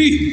Sí.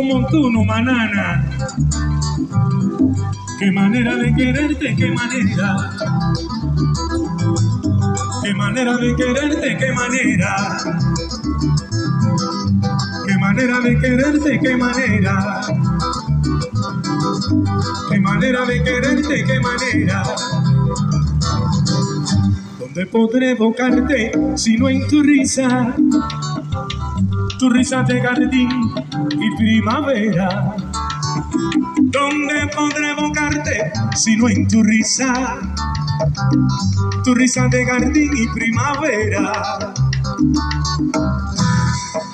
El son montuno, manana. Qué manera de quererte, qué manera. Qué manera de quererte, qué manera. Qué manera de quererte, qué manera. Qué manera de quererte, qué manera. ¿Dónde podré evocarte si no en tu risa? Tu risa de jardín y primavera. ¿Dónde podré evocarte si no en tu risa? Tu risa de jardín y primavera.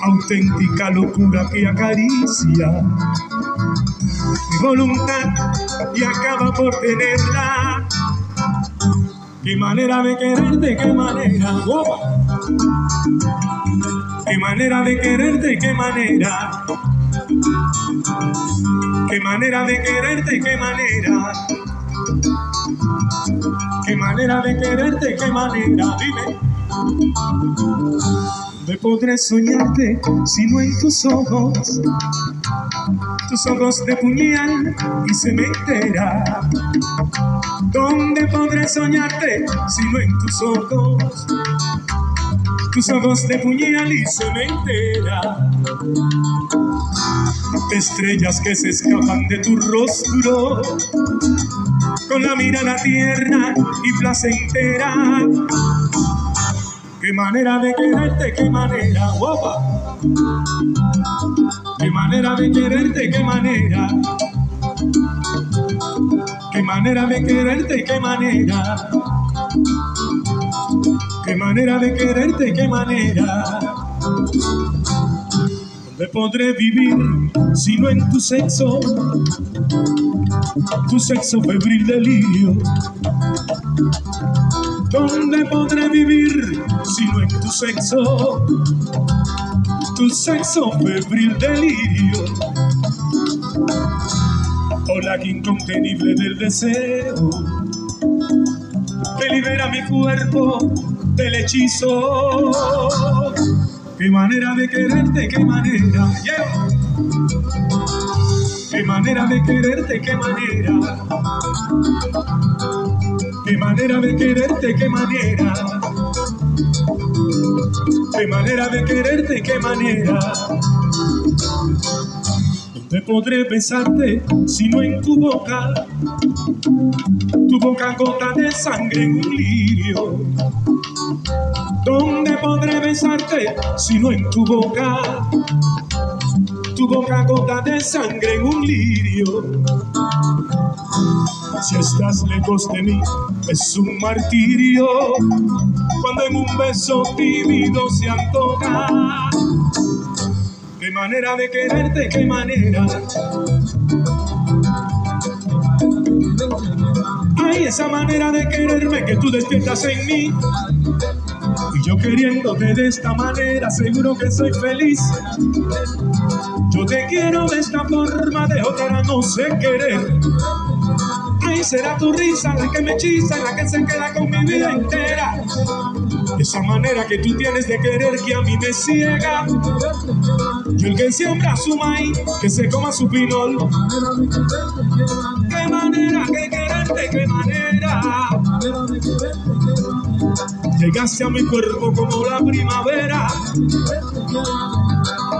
Auténtica locura que acaricia mi voluntad y acaba por tenerla. Qué manera de quererte, qué manera. ¡Wow! Manera de quererte, qué manera. Qué manera de quererte, qué manera. Qué manera de quererte, qué manera. Dime. ¿Dónde podré soñarte si no en tus ojos? Tus ojos de puñal y cementera. ¿Dónde podré soñarte si no en tus ojos? Tus ojos de puñal y cementera. Estrellas que se escapan de tu rostro con la mirada tierna y placentera. Qué manera de quererte, qué manera, guapa. Qué manera de quererte, qué manera. Qué manera de quererte, qué manera. Qué manera de quererte, qué manera. ¿Dónde podré vivir si no en tu sexo? Tu sexo febril delirio. ¿Dónde podré vivir si no en tu sexo? Tu sexo febril delirio. Ola incontenible del deseo que libera mi cuerpo del hechizo. Qué manera de quererte, qué manera. Yeah. Qué manera de quererte, qué manera. Qué manera de quererte, qué manera. Qué manera de quererte, qué manera. ¿Dónde podré besarte si no en tu boca? Tu boca gota de sangre en un lirio. ¿Dónde podré besarte si no en tu boca? Tu boca gota de sangre en un lirio. Si estás lejos de mí, es un martirio. Cuando en un beso tímido se antoja. Qué manera de quererte, qué manera. Ay, esa manera de quererme que tú despiertas en mí. Y yo queriéndote de esta manera, seguro que soy feliz. Yo te quiero de esta forma, de otra no sé querer. Ay, será tu risa la que me hechiza, la que se queda con mi vida entera. Esa manera que tú tienes de querer que a mí me ciega. Yo el que siembra su maíz, que se coma su pinol. Qué manera que quererte, qué manera. Llegaste a mi cuerpo como la primavera.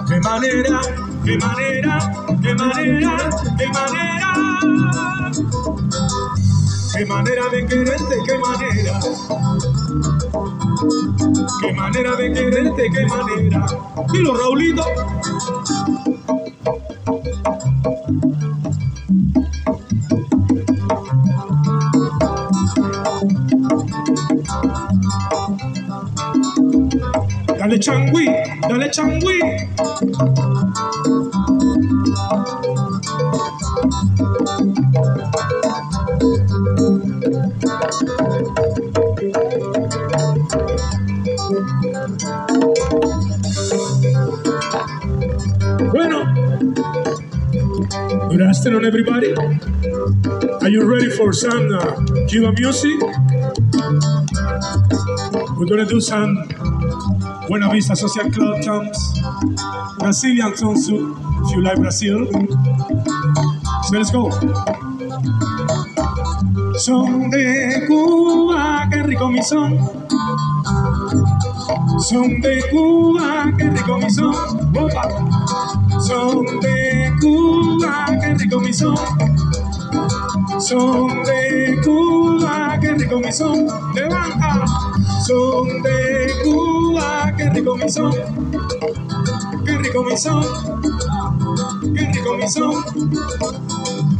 Qué manera, qué manera, qué manera, qué manera. Qué manera de quererte, qué manera. Qué manera de quererte, qué manera. Dilo, Raulito. Changui, dale changui. Bueno, good afternoon, everybody. Are you ready for some uh, Cuban music? We're gonna do some Buena Vista Social Club songs, Brazilian too, if you like Brazil. So let's go. Son de Cuba, qué rico mi son. Son de Cuba, qué rico mi son. Opa. Son de Cuba, qué rico mi son. Son de Cuba, qué rico mi son. Levanta. Son de qué rico mi son. Qué rico mi son. Qué rico mi son.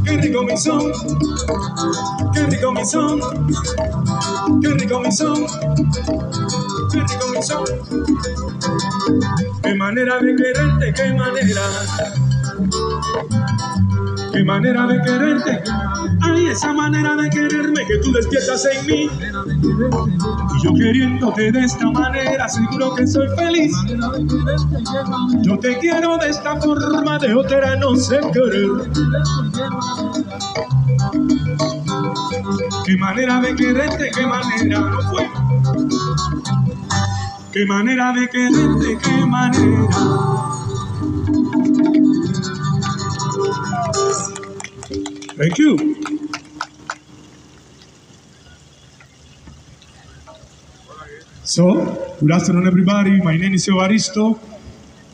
Qué rico mi son. Qué rico mi son. Qué rico mi son. Qué rico mi son. Qué manera de quererte, qué manera. Qué manera de quererte. Esa manera de quererme que tú despiertas en mí. Y yo queriéndote de esta manera, seguro que soy feliz. Yo te quiero de esta forma, de otra no sé querer. Qué manera de quererte, qué manera, no fue. Qué manera de quererte, qué manera. Thank you. So, good afternoon, everybody. My name is Evaristo.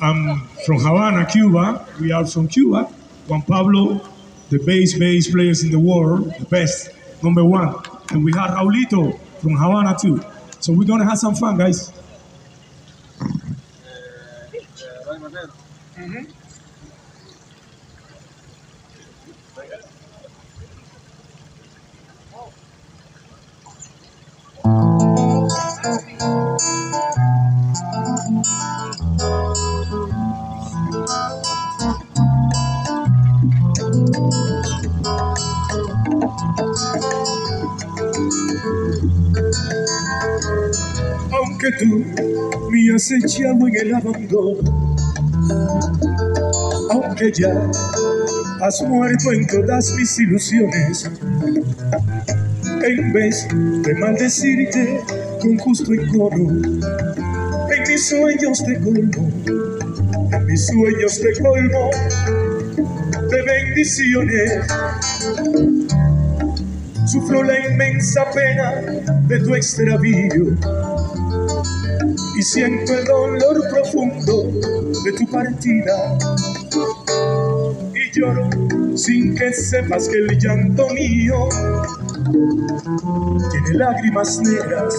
I'm from Havana, Cuba. We are from Cuba. Juan Pablo, the best bass players in the world, the best, number one. And we have Raulito from Havana, too. So we're going to have some fun, guys. Uh, Aunque tú me has echado en el abandono, aunque ya has muerto en todas mis ilusiones, en vez de maldecirte con justo encono, en mis sueños te colmo, en mis sueños te colmo de bendiciones. Sufro la inmensa pena de tu extravío y siento el dolor profundo de tu partida. Y lloro sin que sepas que el llanto mío tiene lágrimas negras,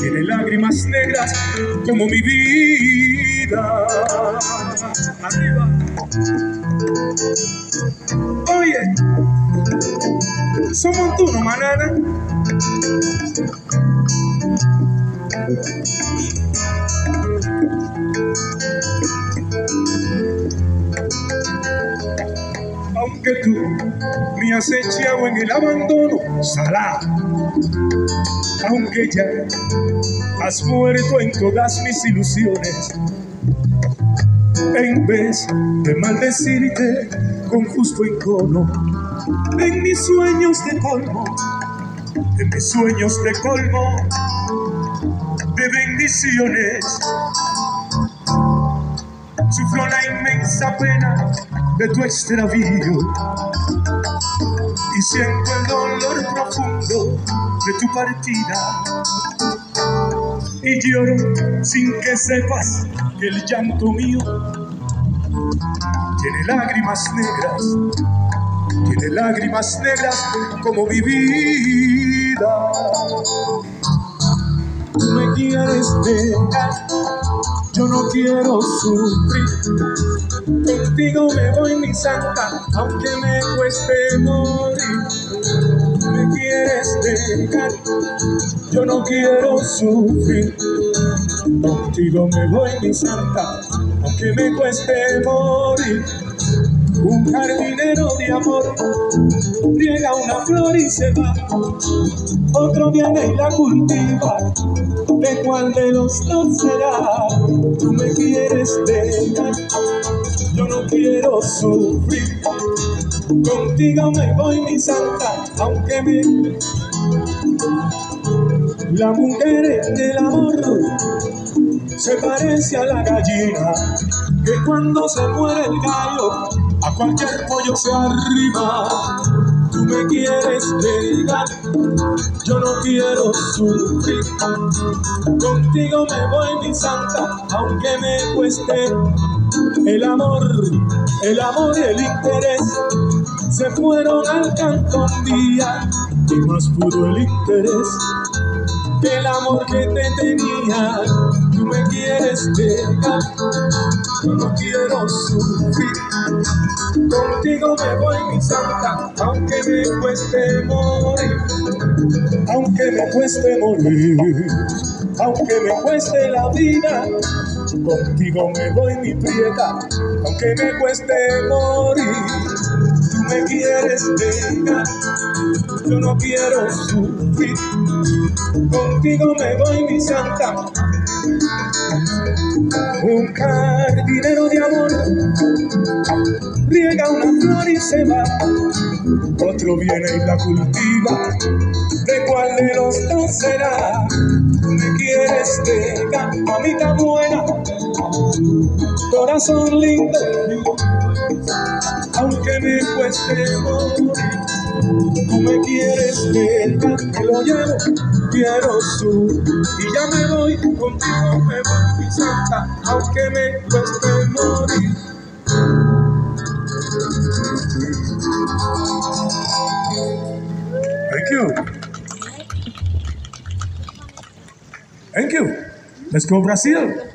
tiene lágrimas negras como mi vida. Arriba. Oye, somos tú, no manana. Aunque tú me has echado en el abandono, salá. Aunque ya has muerto en todas mis ilusiones, en vez de maldecirte con justo encono, en mis sueños te colmo, en mis sueños te colmo de bendiciones. Sufro la inmensa pena de tu extravío y siento el dolor profundo de tu partida. Y lloro sin que sepas que el llanto mío tiene lágrimas negras, tiene lágrimas negras como mi vida. Tú me quieres dejar, yo no quiero sufrir. Contigo me voy, mi santa, aunque me cueste morir. Quieres dejar, yo no quiero sufrir. Contigo me voy, mi santa, aunque me cueste morir. Un jardinero de amor riega una flor y se va. Otro viene y la cultiva. ¿De cuál de los dos será? Tú me quieres dejar, yo no quiero sufrir. Contigo me voy, mi santa, aunque me. La mujer del amor se parece a la gallina que cuando se muere el gallo a cualquier pollo se arriba. Tú me quieres pegar, yo no quiero sufrir. Contigo me voy, mi santa, aunque me cueste el amor, el amor y el interés. Se fueron al canto un día y más pudo el interés que el amor que te tenía. Tú me quieres yo no quiero sufrir. Contigo me voy, mi santa, aunque me cueste morir, aunque me cueste morir, aunque me cueste la vida. Contigo me voy, mi prieta, aunque me cueste morir. Me quieres vengar, yo no quiero sufrir. Contigo me voy, mi santa, un jardinero de amor riega una flor y se va. Otro viene y la cultiva. ¿De cuál de los dos será? me quieres dejar, mamita buena, corazón lindo, aunque me cueste morir. Tú me quieres dejar, que lo llevo, quiero su y ya me voy, contigo me voy, mi aunque me cueste morir. Thank you. Thank you. Let's go Brazil.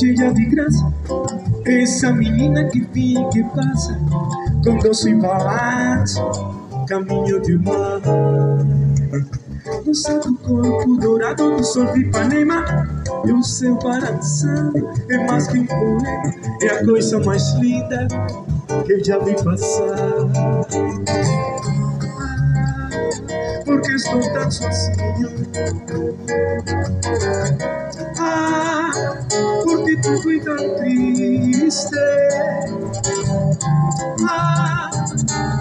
cheia de graça. Essa menina que vem que passa, com doce balanço, caminho de mar. Dança do corpo dourado do sol de Ipanema, e o seu balançando é mais que um poema, é a coisa mais linda que eu já vi passar. Porque estou tão sozinho. Ah, porque tudo é tão triste. Ah,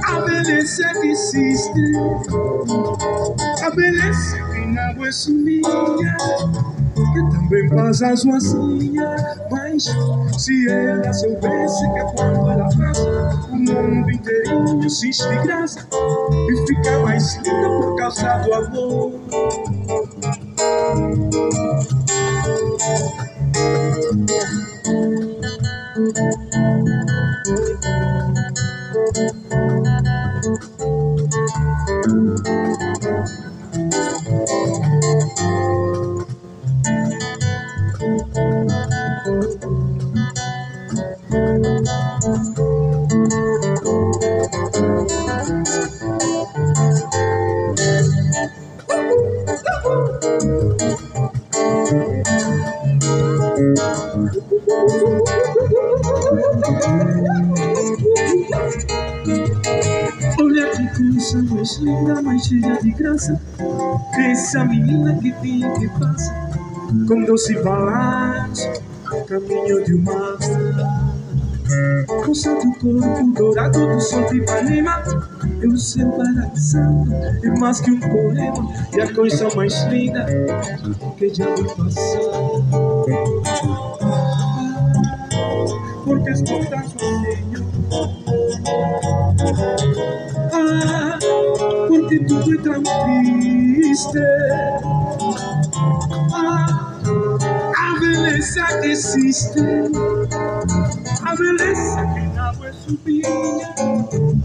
a beleza que existe, a beleza que na água é sumia, que também faz as vozinhas. Mas se ela soubesse que quando ela passa, o mundo inteirinho se estigreça e fica mais linda por causa do amor. thank Com doce balanço Caminho de uma Com santo corpo dourado do sol de Ipanema E o seu baraçado é mais que um poema E a coisa mais linda que já me passou. Porque escuta sozinho Ah, porque tudo é tão triste beleza que existe A beleza que na é subia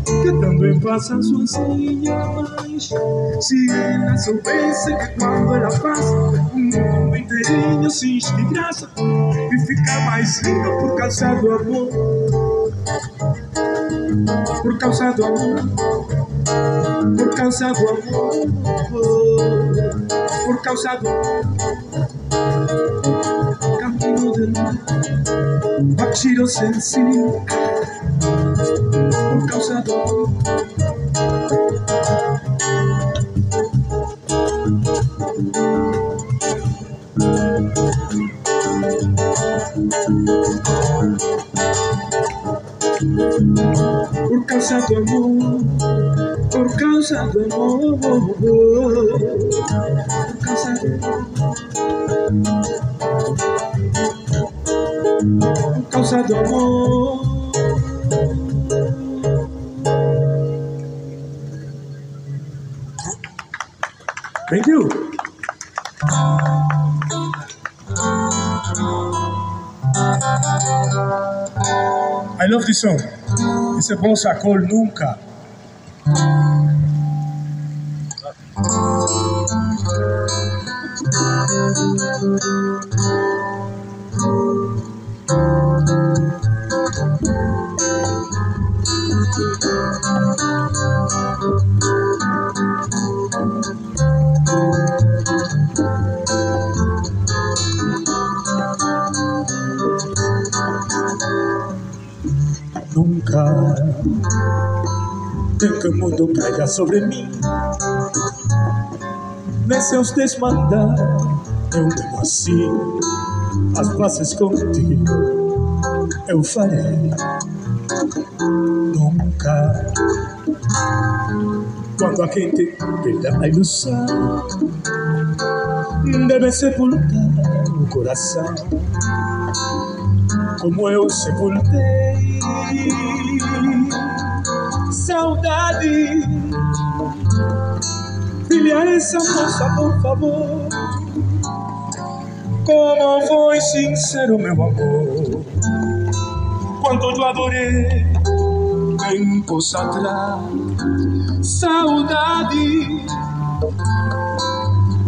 Que também passa sozinha Mas se ela soubesse que quando ela passa O mundo inteirinho se graça E fica mais lindo por causa do amor. Por causa do amor, por causa do amor, por causa do amor. Causa do amor. por causa do amor, por causa do amor, amor. Thank you. I love this song. Esse bom sacou. Nunca sobre mim. Nesse desmandar eu assim As bases contigo eu farei. Nunca. Quando a gente perda a ilusão Deve sepultar o coração. Como eu sepultei Saudade Filha essa moça, por favor. Como foi sincero meu amor. Quanto eu adorei Tempos atrás. Saudade.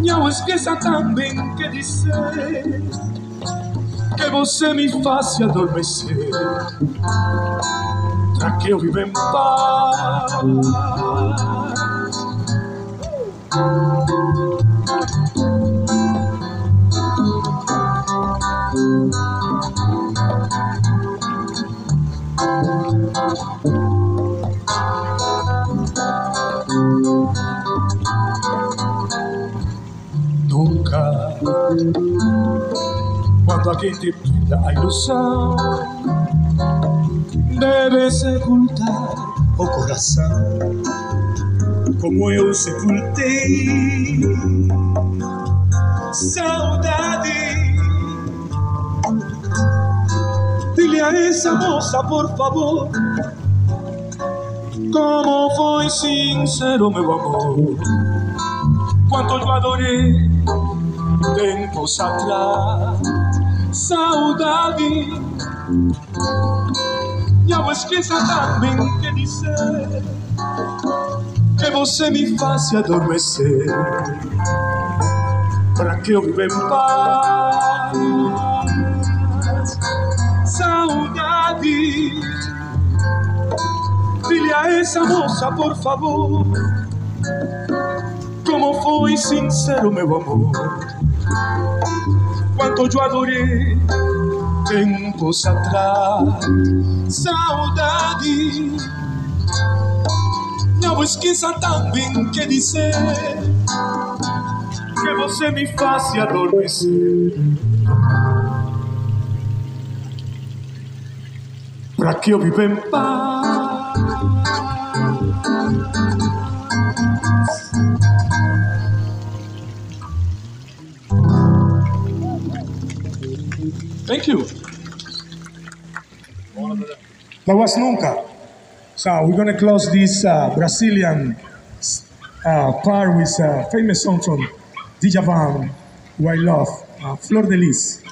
Não esqueça também que dizer Que você me faça adormecer. Pra que eu viva em paz Quando a gente perde a ilusão Deve sepultar o coração Como eu sepultei Saudade Dile a essa moça, por favor Como foi sincero meu amor. Quanto eu adorei Tempos atrás Saudade. Não esqueça também que dizer. Que você me faça adormecer. Para que eu viva em paz Saudade. Dile a essa moça, por favor. Como foi sincero meu amor Quanto eu adorei Tempos atrás Saudade Não esqueça também que dizer que você me faz adormecer. Pra que eu viva em paz. Thank you. That was Nunca. So we're gonna close this uh, Brazilian uh, part with a famous song from Djavan, who I love, uh, Flor de Lis.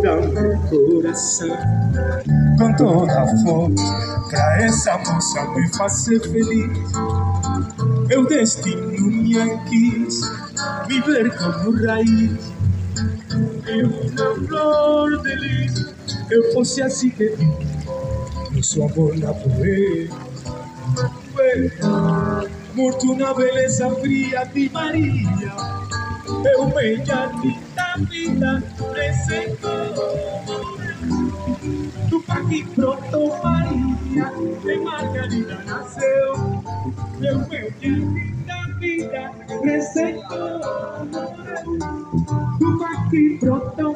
Dar meu coração com toda força pra essa moça me fazer feliz. Meu destino me quis me ver como raiz de uma flor de lis. Eu fosse assim que no seu amor na poeira, morto na beleza fria de Maria. eu me da vida. Tu aqui brotou Maria, em Margarida nasceu. Eu me da vida presentou. Tu aqui brotou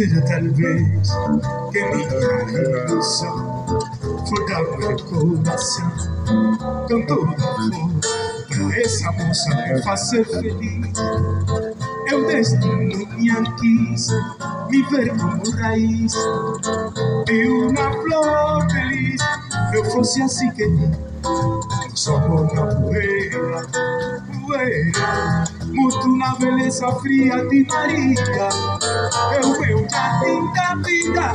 Será tal vez que minha ilusão for dar meu coração com toda força pra essa moça me fazer feliz. Eu destino me quis me ver como raiz de uma flor feliz. Eu fosse assim que somos na poeira, poeira, muito na beleza fria de Maria. Eu meu jardim da vida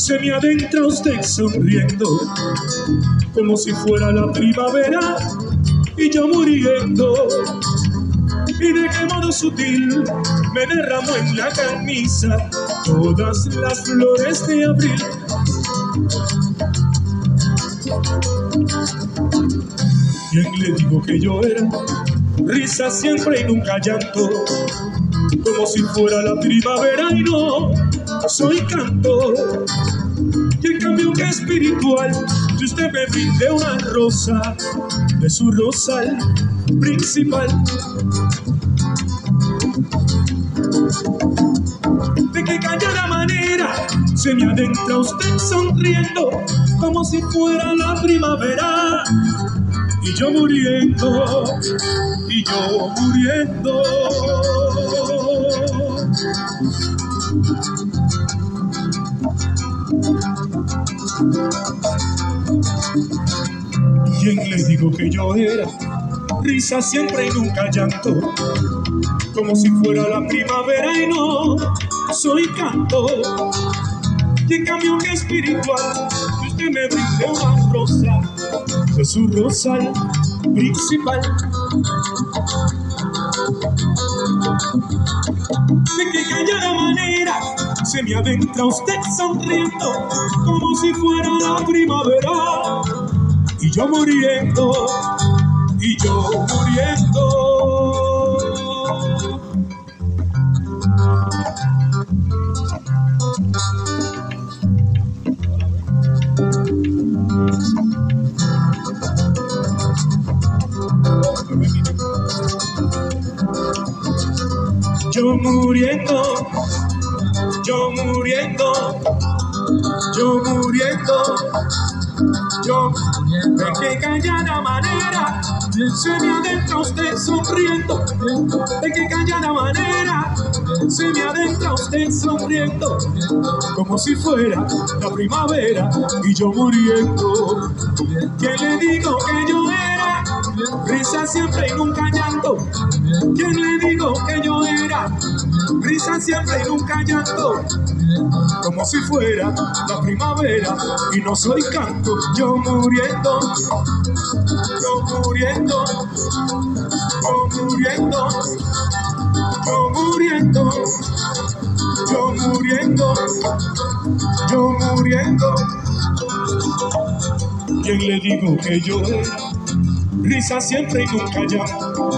se me adentra usted sonriendo, como si fuera la primavera y yo muriendo. Y de qué modo sutil me derramó en la camisa todas las flores de abril. ¿Quién le digo que yo era? Risa siempre y nunca llanto, como si fuera la primavera y no soy canto. Y en cambio que espiritual, si usted me brinde una rosa de su rosal principal. De qué callada manera se me adentra usted sonriendo como si fuera la primavera y yo muriendo y yo muriendo. ¿Quién le digo que yo era? Risa siempre y nunca llanto, como si fuera la primavera y no soy canto. Y en cambio que espiritual, usted me brinde una rosa de su rosal principal. Me adentra usted sonriendo como si fuera la primavera. Y yo muriendo y yo muriendo. Yo muriendo yo muriendo yo muriendo yo de qué callada manera se me adentra usted sonriendo. De qué callada manera se me adentra usted sonriendo. Como si fuera la primavera y yo muriendo. ¿quién le digo que yo era? risa siempre y nunca llanto ¿quién le risa siempre y nunca llanto como si fuera la primavera y no soy canto. Yo muriendo yo muriendo yo muriendo yo muriendo yo muriendo yo muriendo. ¿quién le digo que yo risa siempre y nunca llanto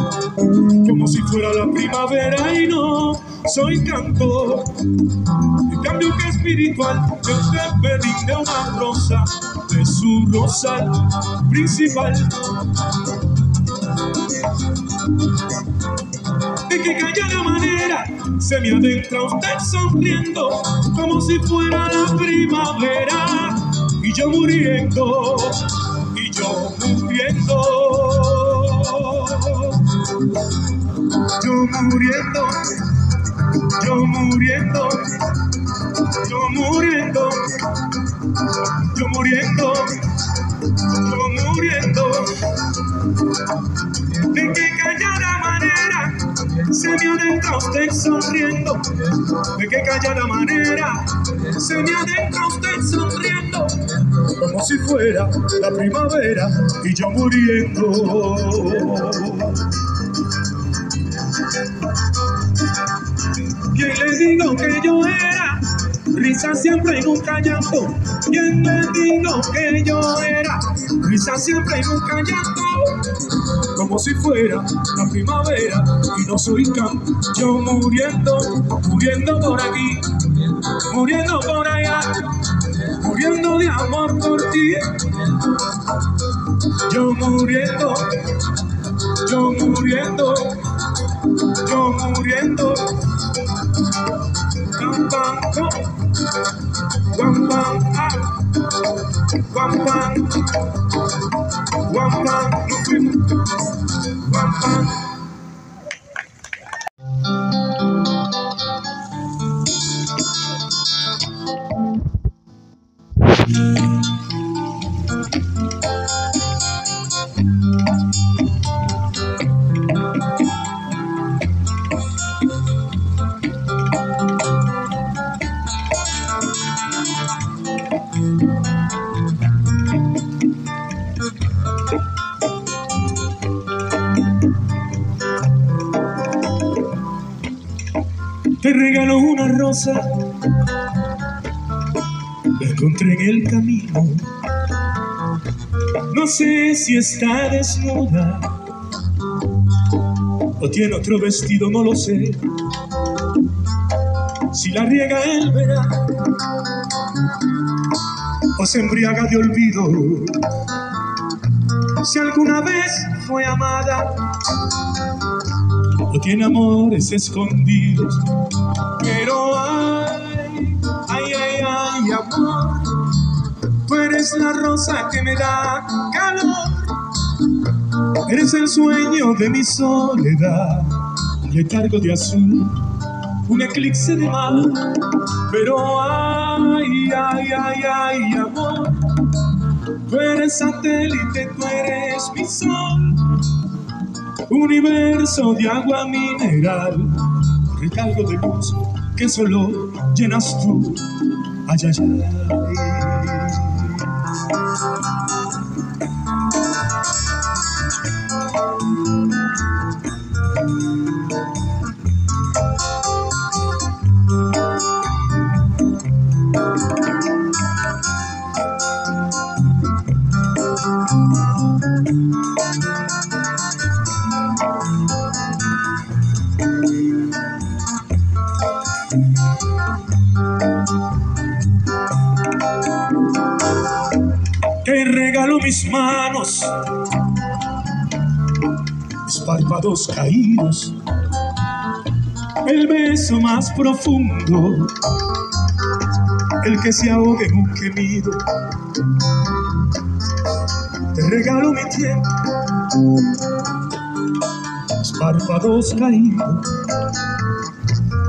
como si fuera la primavera y no soy canto en cambio que espiritual yo te pedí de una rosa de su rosal principal. De que callada manera se me adentra usted sonriendo como si fuera la primavera. Y yo muriendo y yo muriendo. Yo muriendo yo muriendo yo muriendo yo muriendo yo muriendo. De que callada manera me adentra usted sonriendo, de qué callada manera se me adentra usted sonriendo, como si fuera la primavera y yo muriendo. ¿Quién le digo que yo era? Risa siempre y nunca llanto. ¿Quién le digo que yo era? Risa siempre y nunca llanto. Como si fuera la primavera y no soy campo. Yo muriendo, muriendo por aquí, muriendo por allá, muriendo de amor por ti. Yo muriendo, yo muriendo, yo muriendo. bang, come. Sé si está desnuda o tiene otro vestido, no lo sé. Si la riega el verano o se embriaga de olvido. Si alguna vez fue amada o tiene amores escondidos. Pero ay, ay, ay, ay, amor, eres la rosa que me da calor. Eres el sueño de mi soledad, un letargo de azul, un eclipse de mal. Pero ay, ay, ay, ay, amor, tú eres satélite, tú eres mi sol universo de agua mineral, recargo de luz que solo llenas tú. Ay, ay, ay. Párpados caídos, el beso más profundo, el que se ahoga en un gemido. Te regalo mi tiempo, mis párpados caídos,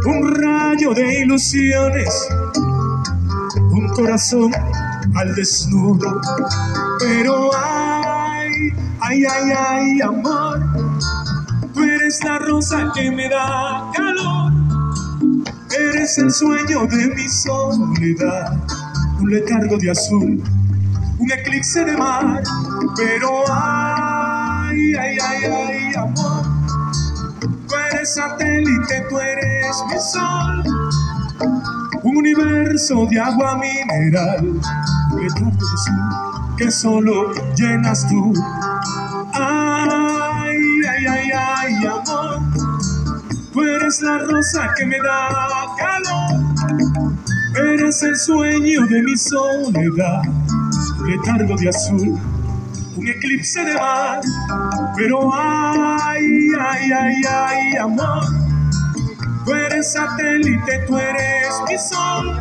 un rayo de ilusiones, un corazón al desnudo. Pero ay, ay, ay, ay, amor, eres la rosa que me da calor. Eres el sueño de mi soledad, un letargo de azul, un eclipse de mar. Pero ay, ay, ay, ay, amor, tú eres satélite, tú eres mi sol un universo de agua mineral, un letargo de azul que solo llenas tú. Eres la rosa que me da calor, eres el sueño de mi soledad, letargo de azul, un eclipse de mar, pero ay, ay, ay, ay, amor. Tú eres satélite, tú eres mi sol,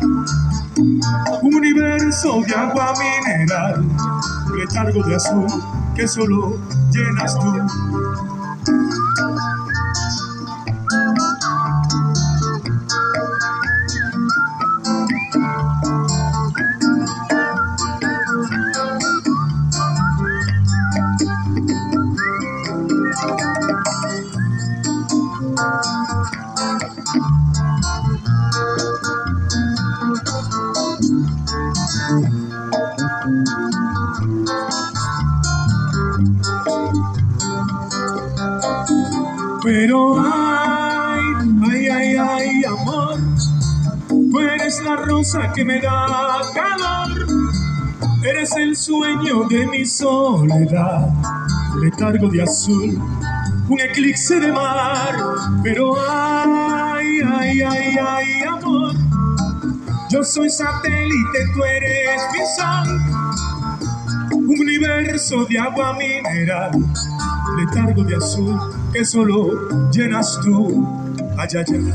un universo de agua mineral, letargo de azul que solo llenas tú. Pero ay, ay, ay, ay, amor, tú eres la rosa que me da calor. Eres el sueño de mi soledad, letargo de azul, un eclipse de mar. Pero ay, ay, ay, ay, amor, yo soy satélite, tú eres mi sol, un universo de agua mineral, letargo de azul que solo llenas tú. Ay, ay, ay.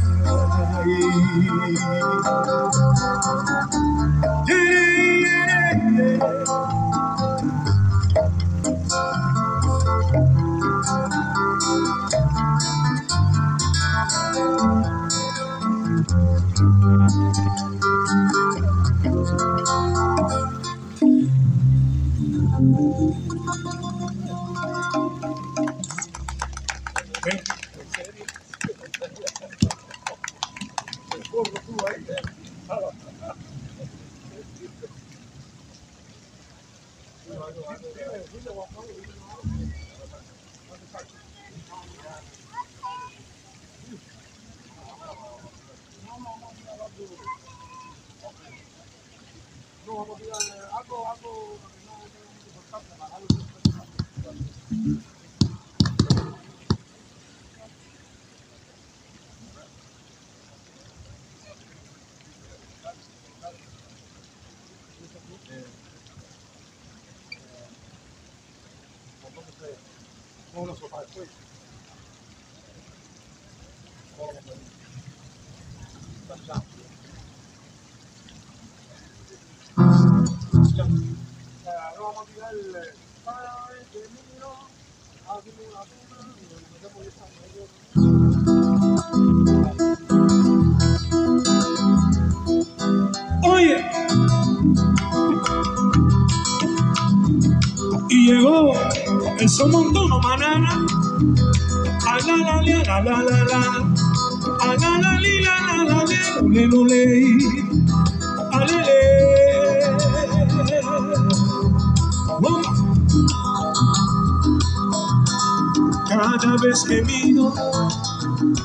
Que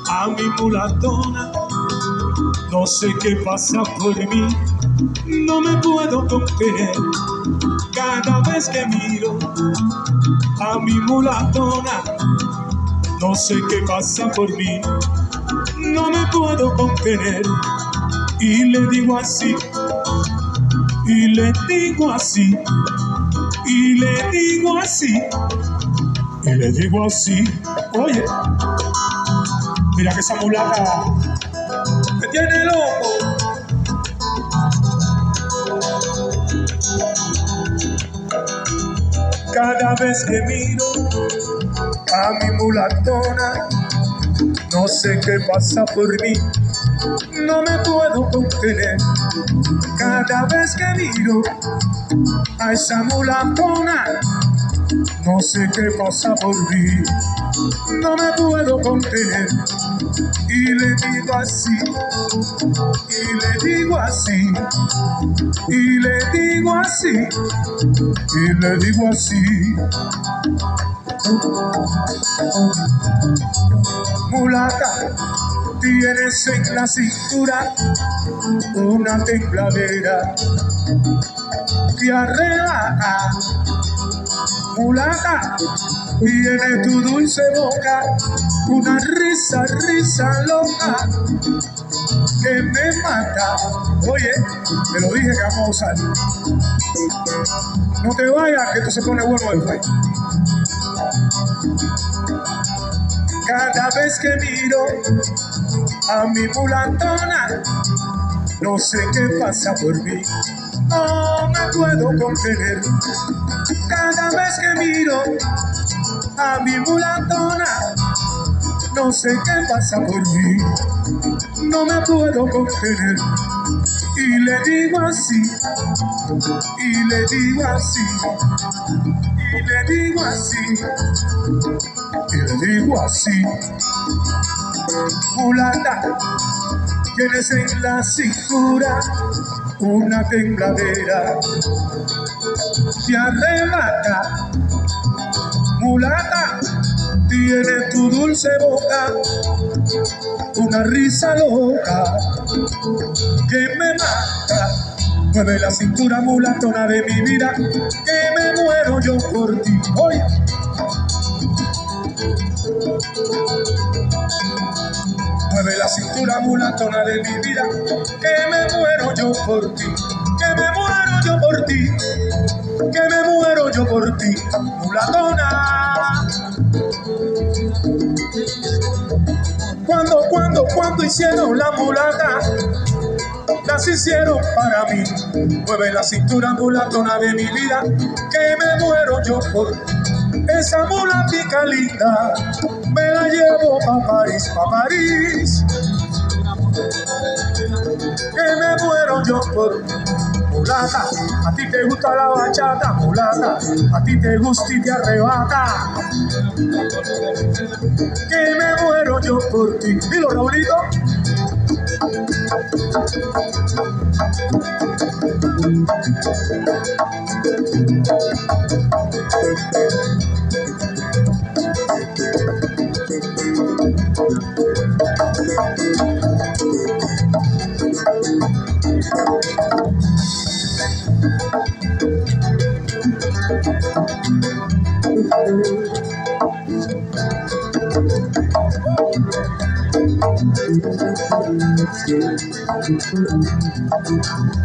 a mi mulatona, no sé qué pasa por mí, no me puedo contener. Cada vez que miro a mi mulatona, no sé qué pasa por mí, no me puedo contener. Y le digo así, y le digo así, y le digo así, y le digo así, oye, mira que esa mulata me tiene loco. Cada vez que miro a mi mulatona, no sé qué pasa por mí, no me puedo contener. Cada vez que miro a esa mulatona, no sé qué pasa por mí, no me puedo contener. Y le digo así, y le digo así, y le digo así, y le digo así. Mulata, tienes en la cintura una tembladera que arrebata. Mulata, tiene tu dulce boca una risa, risa loca que me mata. Oye, te lo dije que vamos a usar. No te vayas, que esto se pone bueno después. Cada vez que miro a mi mulatona, no sé qué pasa por mí, no me puedo contener. Cada vez que miro a mi mulatona, no sé qué pasa por mí, no me puedo contener. Y le digo así, y le digo así, y le digo así, y le digo así. Mulata, tienes en la cintura una tembladera que arrebata. Mulata, Tiene tu dulce boca una risa loca que me mata. Mueve la cintura mulatona de mi vida, que me muero yo por ti. Hoy. Mueve la cintura mulatona de mi vida, que me muero yo por ti, que me muero yo por ti, que me muero yo por ti, mulatona. Cuando, cuando, cuando hicieron la mulata, las hicieron para mí. Mueve la cintura mulatona de mi vida, que me muero yo por ti. Esa mulatica linda, me la llevo pa' París, pa' París. Que me muero yo por mulata. A ti te gusta la bachata, mulata. A ti te gusta y te arrebata. Que me muero yo por ti. Dilo, Raulito. Thank you.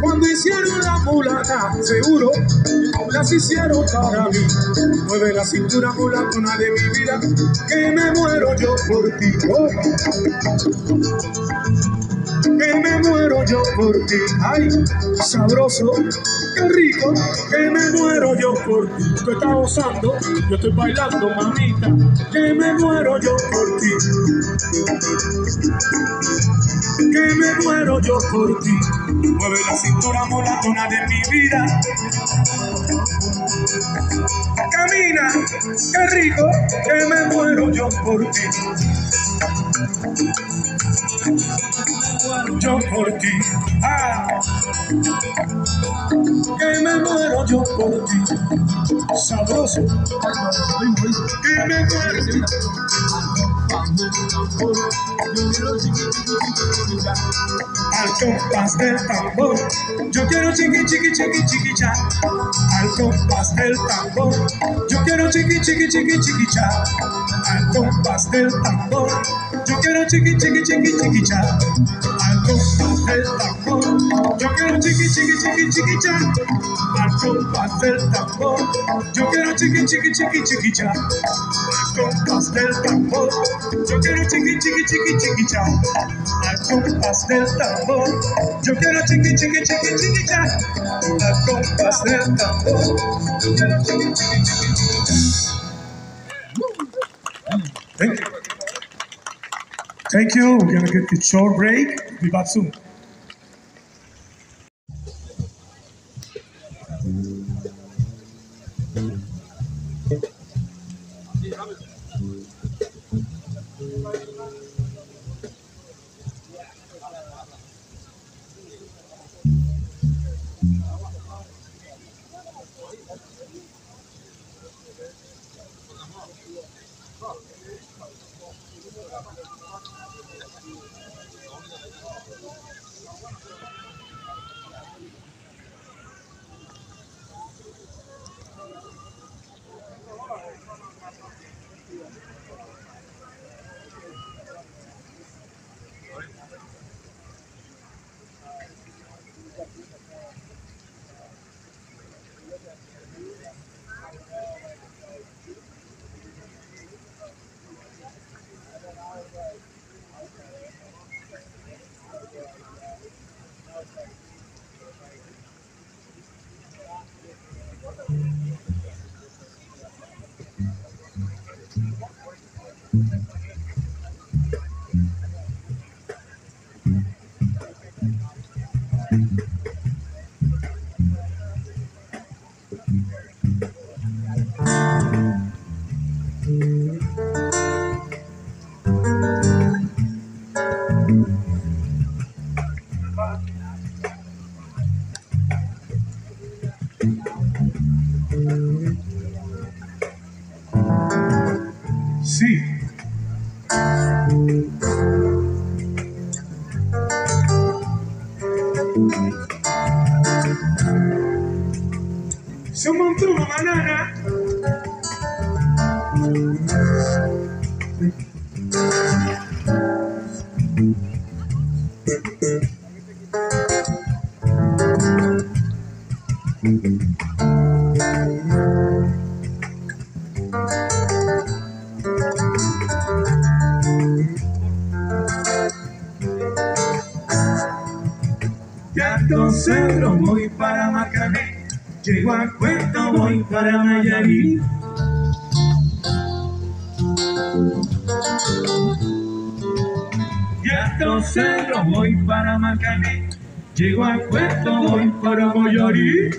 Cuando hicieron la mulata, seguro las hicieron para mí. Mueve la cintura mulatona de mi vida, que me muero yo por ti. Que me muero yo por ti. Ay, sabroso, qué rico, que me muero yo por ti. Tú estás gozando, yo estoy bailando, mamita, que me muero yo por ti. Que me muero yo por ti. Mueve la cintura mulatona de mi vida. Camina, qué rico, que me muero yo por ti. Yo por ti, ah, que me muero yo por ti, sabroso, que me muero yo. Al compás del tambor, yo quiero chiqui chiqui chiqui chiqui cha. Al compás del tambor, yo quiero chiqui chiqui chiqui chiqui cha. Al compás del tambor, yo quiero chiqui chiqui chiqui chiqui cha. Al compás del tambor, yo quiero chiqui chiqui chiqui chiqui cha. Al compás del tambor, yo quiero chiqui chiqui chiqui chiqui cha. Al compás del tambor, yo quiero chiqui chiqui chiqui chiqui cha. Al tambor, yo quiero chiqui chiqui chiqui chiqui cha. Al compás del tambor, yo quiero chiqui chiqui chiqui chiqui. Thank you. Thank you. We're gonna get a short break. Be back soon. Llego a Puerto voy para Nayarit. Y a los cerros voy para Macané. Llego a Puerto voy para Moyorí.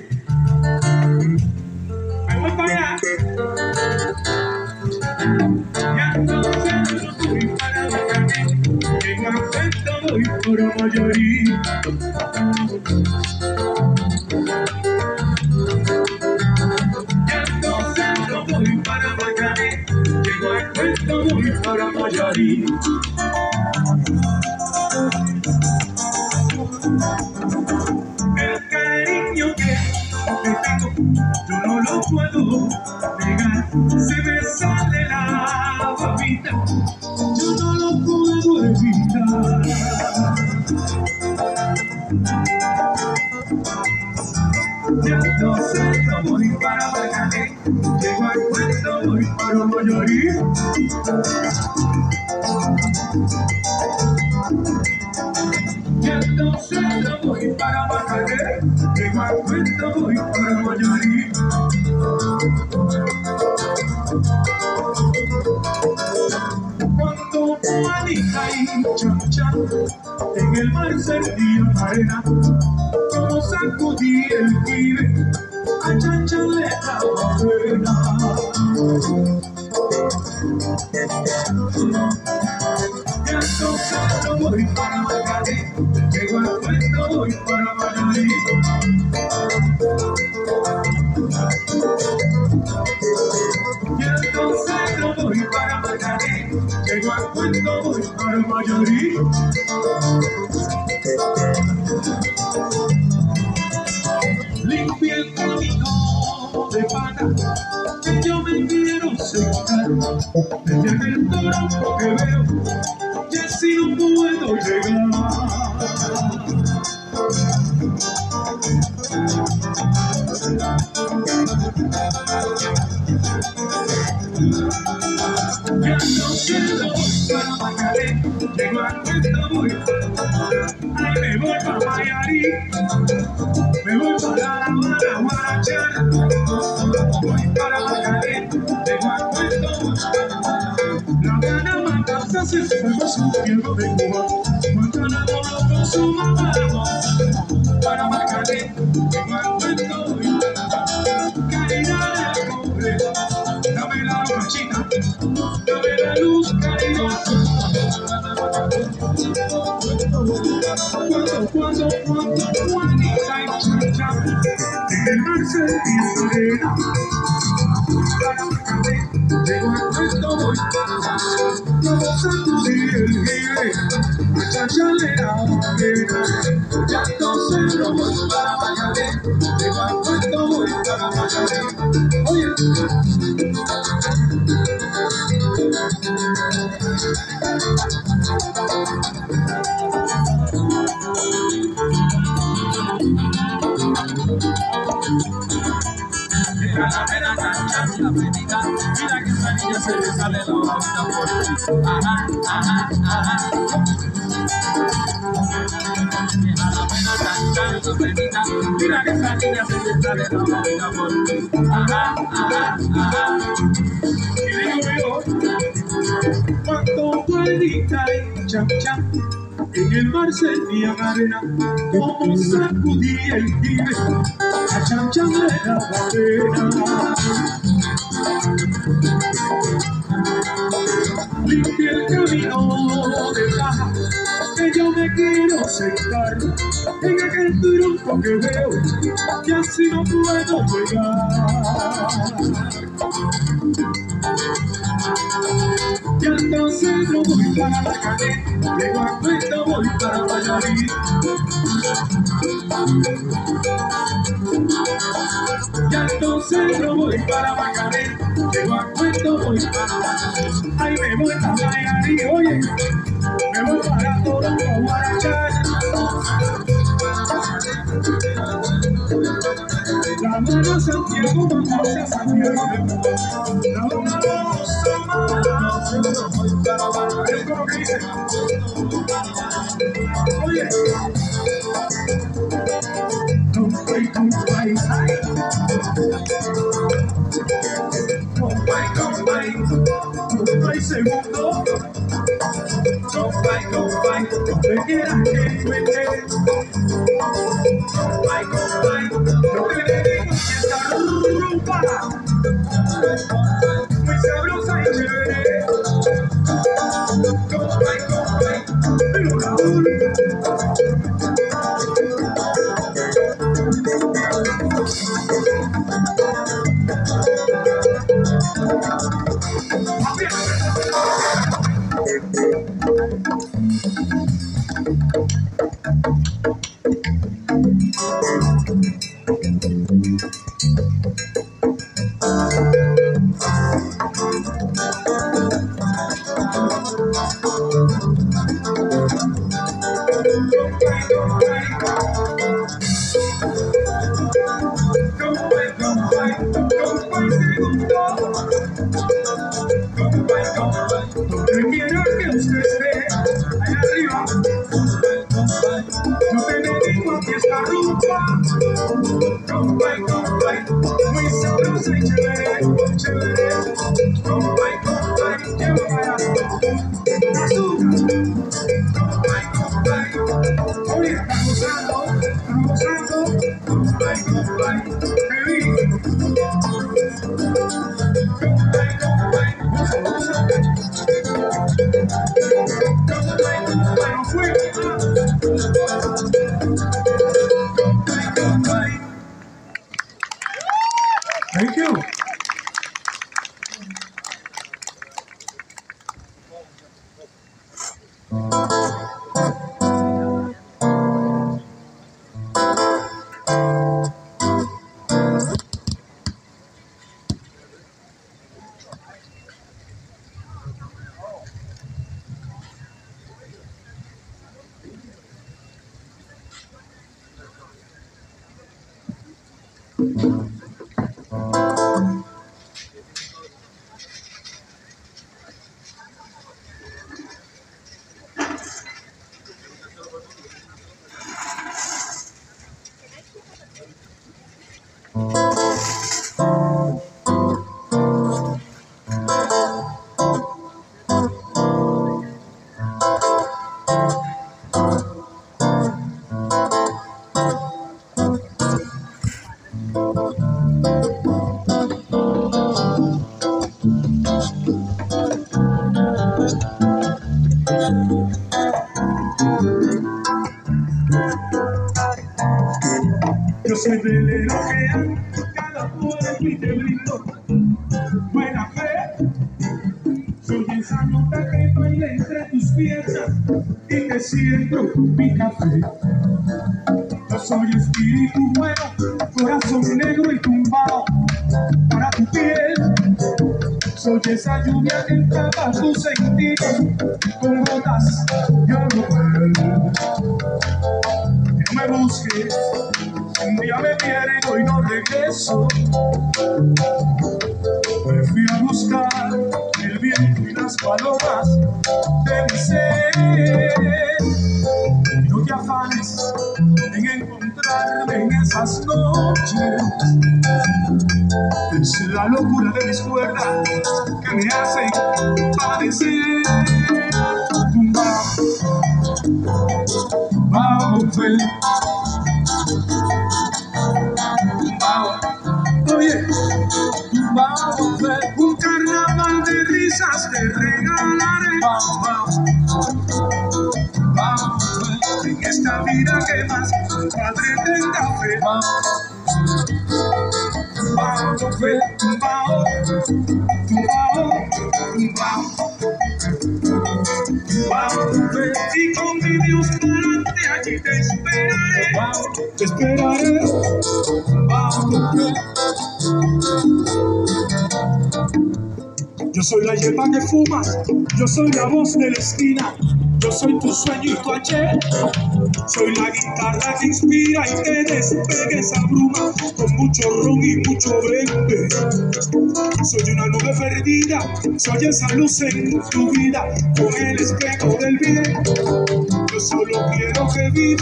Y viene luego. Cuando vuelita y cham cham. En el mar sentía arena, como sacudía el pibe, a cham cham le daba sentar en aquel tronco que veo y así no puedo llegar. Ya entonces no voy para la calle, cuenta voy para Valladolid. Ya entonces no voy para Macaré, llego a cuento voy para Valladolid. Ahí me voy para Valladolid, oye, me voy para todo La mano Santiago, vamos a Santiago. La mano es como que dice. Oye. Compay, compay. Compay, compay. Compay segundo. Compay, compay. Donde quieras que me quede. Compay, Yo soy que anda cada pueblo y te brindo buena fe. Soy esa nota que baila entre tus piernas y te siento mi café. La hierba que fumas, yo soy la voz de la esquina, yo soy tu sueño y tu ayer. Soy la guitarra que inspira y que despegue esa bruma con mucho ron y mucho verde. Soy una nube perdida, soy esa luz en tu vida con el espejo del bien. Que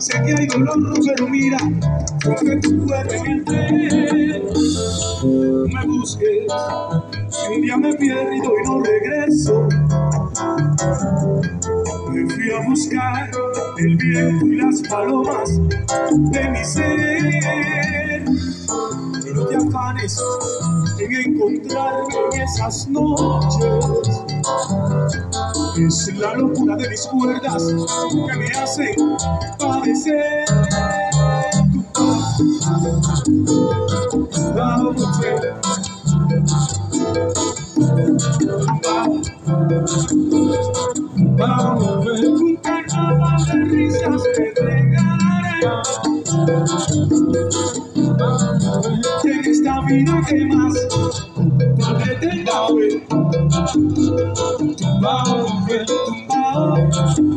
sé que hay dolor, pero mira, porque tu cuerpo en el tren. Me busques, un día me pierdo y no regreso. Me fui a buscar el viento y las palomas de mi ser. No te afanes en encontrarme en esas noches. Es la locura de mis cuerdas que me hace padecer. Vamos, Vamos a ver un carnaval de risas que regalaré. En esta vida que más te tenga hoy, bajo el tumbado.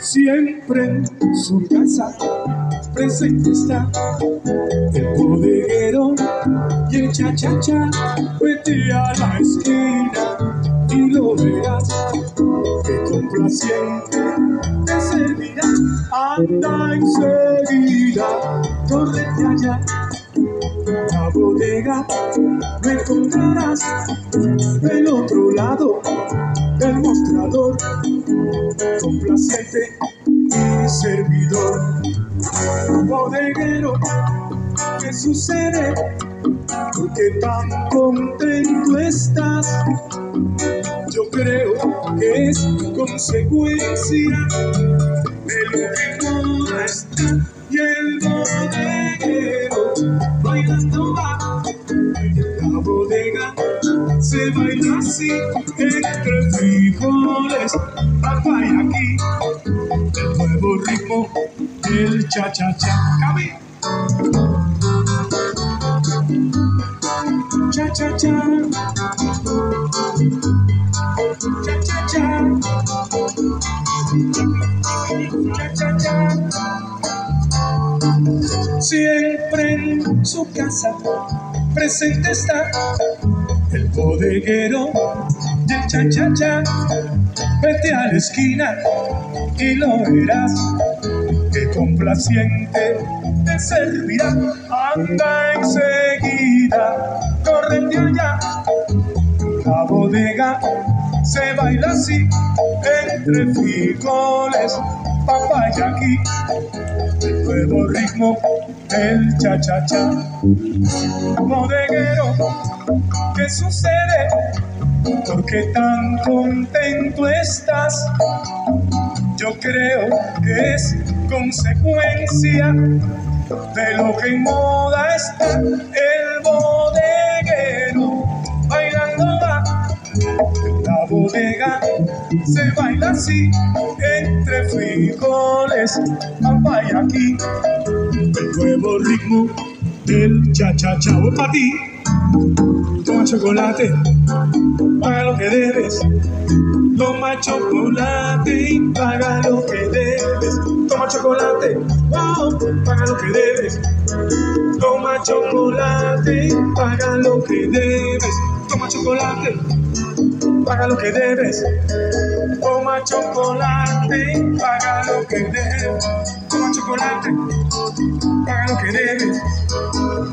Siempre en su casa presente está el bodeguero y el cha cha cha. Vete a la Thank you. Cha cha cha cha cha siempre en su casa presente está el bodeguero del cha cha cha vete a la esquina y lo verás complaciente te servirá anda enseguida corre allá la bodega se baila así, entre frijoles, papaya aquí, el nuevo ritmo, el cha-cha-cha. Bodeguero, ¿qué sucede? ¿Por qué tan contento estás? Yo creo que es consecuencia de lo que en moda está el bodeguero bailando va. En la bodega se baila así entre frijoles papaya aquí. El nuevo ritmo del cha cha cha para ti. Toma chocolate paga lo que debes. Toma chocolate y paga lo que debes chocolate wow, paga lo que debes Toma chocolate, paga lo que debes. Toma chocolate, paga lo que debes. Toma chocolate, paga lo que debes. Chocolate, lo que debes.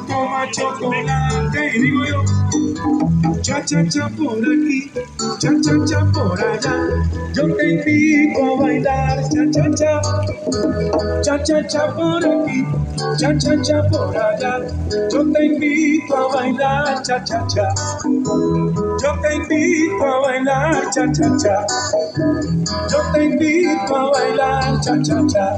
Toma chocolate, y digo yo, cha cha cha por aquí, cha cha cha por allá. Yo te invito a bailar, cha cha cha, cha cha cha por aquí, cha cha cha por allá. Yo te invito a bailar, cha cha cha. Yo te invito a bailar, cha cha cha. Yo te invito a bailar, cha cha cha.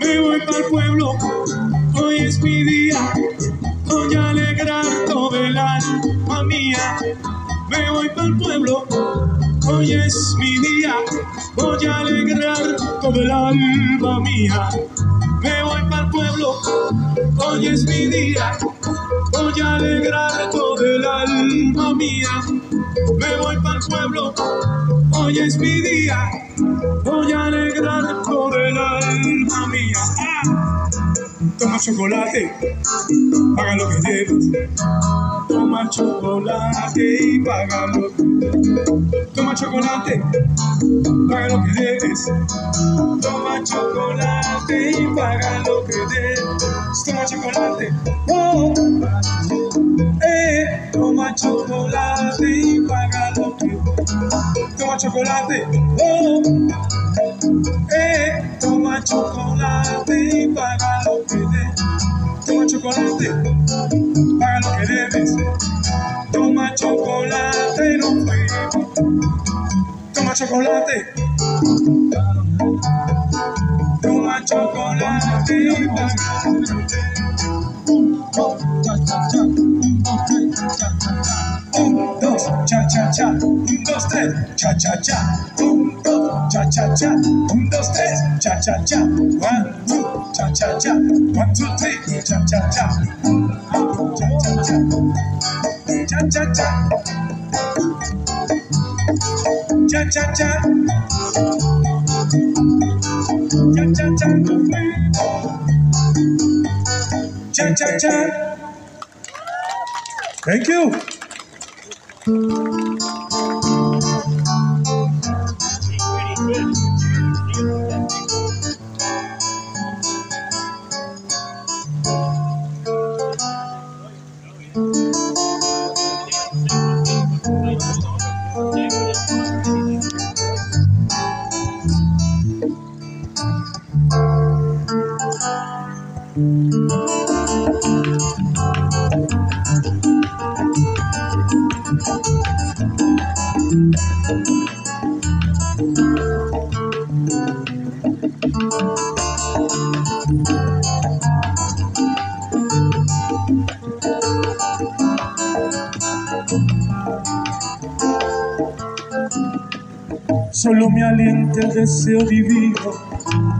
Me voy para el pueblo, hoy es mi día, Me voy para el pueblo, hoy es mi día, voy a alegrar todo el alma mía. Me voy para el pueblo, hoy es mi día, voy a alegrar todo el alma mía. Me voy para el pueblo, hoy es mi día, voy a alegrar todo el alma mía. Toma chocolate, paga lo que debes. Toma chocolate y paga lo que Toma chocolate, paga lo que debes. Toma chocolate y paga lo que debes. Toma chocolate, oh, eh, toma chocolate y paga lo que Toma chocolate, oh, eh, toma chocolate y paga lo que debes. Toma chocolate, paga lo que debes. Toma chocolate no fuimos. Toma chocolate. Toma chocolate y paga. Un, dos, cha, cha, cha un, dos, tres, cha cha cha, un, dos, cha cha cha, un, dos, tres, cha cha cha, one, two, cha cha cha, one, two, three, cha cha cha, cha cha cha, cha cha cha, cha cha cha, cha cha cha, cha cha cha. Thank you. Deseo divino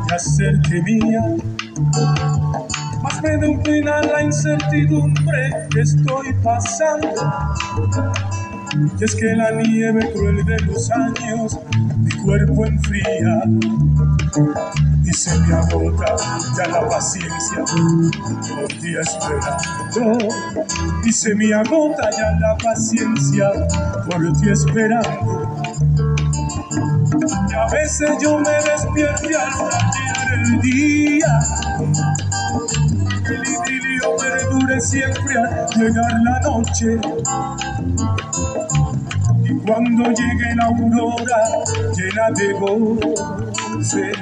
de hacerte mía. Más me domina la incertidumbre que estoy pasando. Y es que la nieve cruel de los años mi cuerpo enfría y se me agota ya la paciencia por ti esperando y se me agota ya la paciencia por ti esperando a veces yo me despierto al rayar el día el idilio perdure siempre al llegar la noche. Y cuando llegue la aurora llena de goce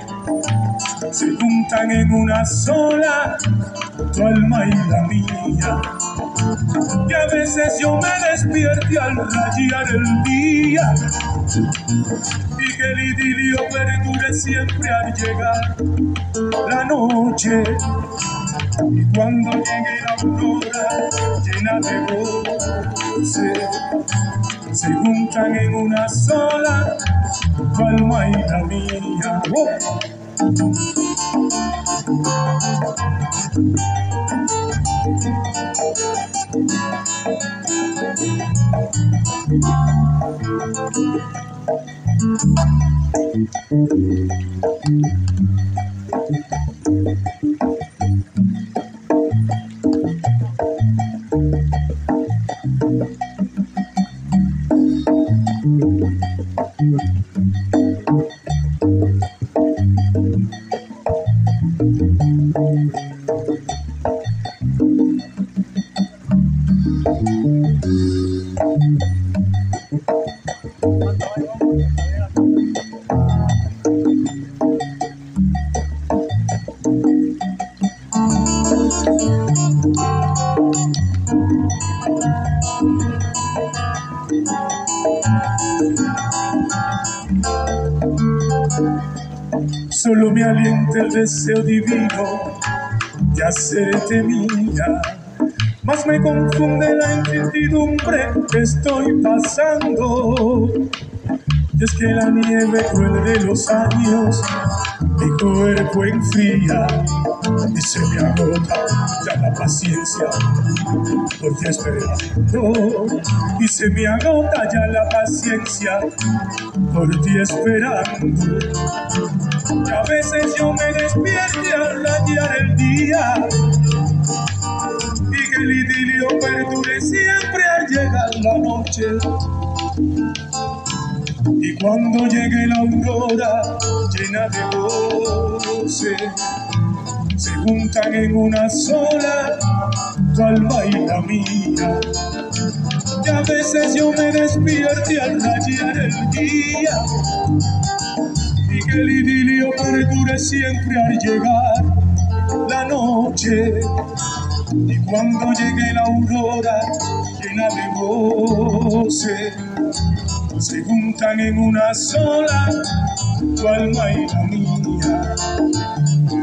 se juntan en una sola tu alma y la mía. Y a veces yo me despierto al rayar el día y que el idilio perdure siempre al llegar la noche. Y cuando llegue la aurora llena de goce, se juntan en una sola tu alma y la mía. Solo el deseo divino de hacerte mía. Más me confunde la incertidumbre que estoy pasando. Y es que la nieve cruel de los años mi cuerpo enfría y se me agota ya la paciencia por ti esperando y se me agota ya la paciencia por ti esperando y a veces yo me despierto al rayar el día. Y que el idilio perdure siempre al llegar la noche. Y cuando llegue la aurora llena de goce, se juntan en una sola tu alma y la mía. Y a veces yo me despierto al rayar el día que el idilio perdure siempre al llegar la noche. Y cuando llegue la aurora llena de goce, se juntan en una sola tu alma y la mía.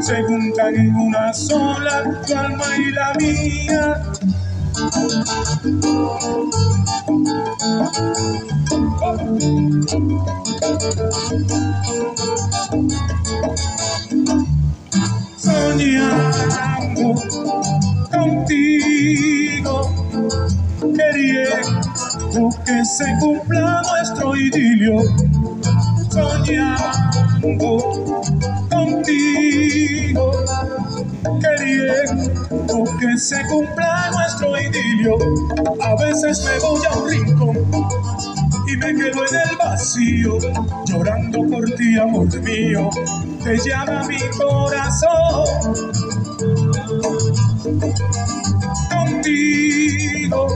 Se juntan en una sola tu alma y la mía. Soñando contigo, queriendo que se cumpla nuestro idilio. Soñando contigo, queriendo que se cumpla nuestro idilio. A veces me voy a un rincón y me quedo en el vacío, llorando por ti, amor mío, te llama mi corazón. Contigo,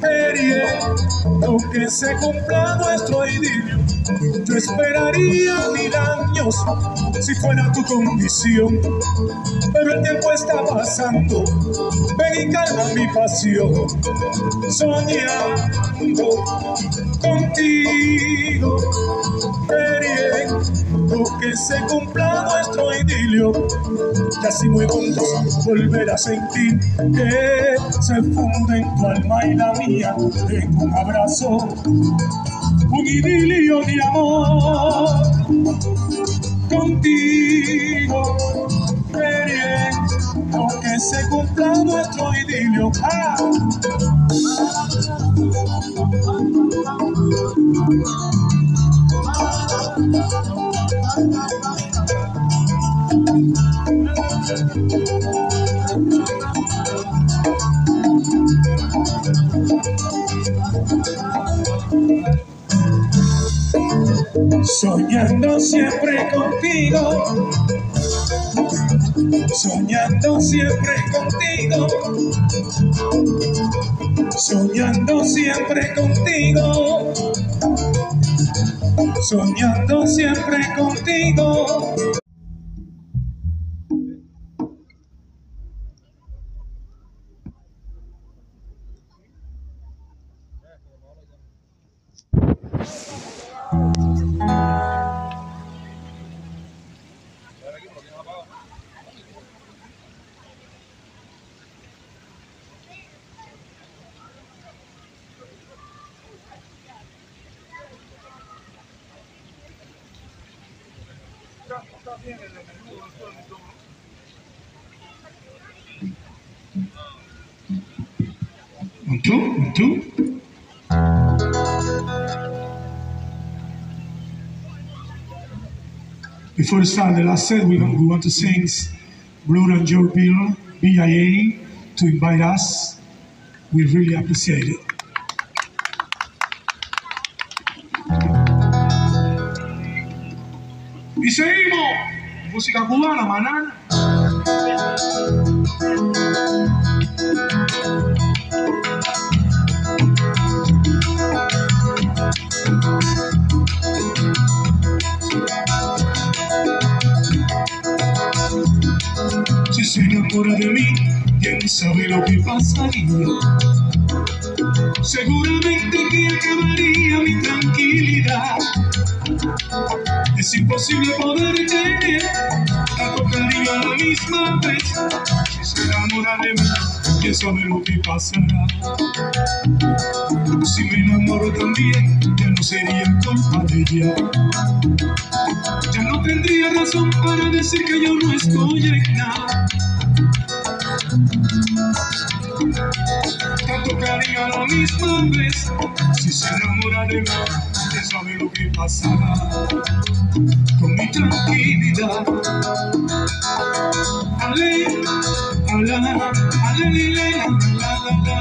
queriendo que se cumpla nuestro idilio, yo esperaría mil años si fuera tu condición, pero el tiempo está pasando, ven y calma mi pasión, soñando contigo, queriendo que se cumpla nuestro idilio, y así muy juntos volver a sentir que se funden tu alma y la mía en un abrazo, un idilio de amor contigo, queriendo que se cumpla nuestro idilio. Ah. Soñando siempre contigo, soñando siempre contigo, soñando siempre contigo, soñando siempre contigo. Before we start the last set, we, we want to thank Blue and Joe Bill, BIA, to invite us. We really appreciate it. Y seguimos. Música cubana, maná. Se enamora de mí, quién sabe lo que pasaría. Seguramente que acabaría mi tranquilidad. Es imposible poder tener tanto cariño a la misma vez. Si se enamora de mí, quién sabe lo que pasará. Si me enamoro también, ya no sería culpa de ella. Ya no tendría razón para decir que yo no estoy en nada. Tanto cariño a la misma vez, si se enamora de mí, ya sabe lo que pasará con mi tranquilidad. Ale, ala, ale, le, le, la, la, la.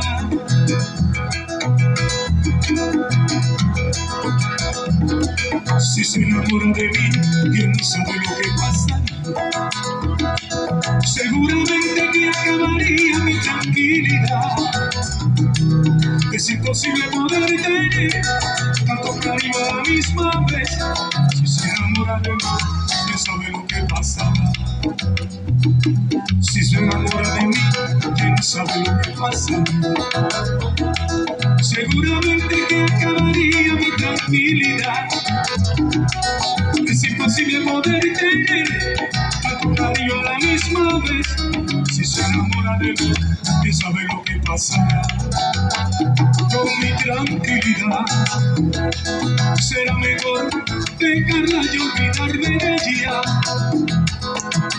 Si se enamora de mí, quién sabe lo que pasa. Seguramente que acabaría mi tranquilidad. Es imposible poder tener tanto cariño a la misma vez. Si se enamora de mí, quién sabe lo que pasará. Si se enamora de mí, quién sabe lo que pasa. Será mejor dejarla y olvidarme de ella.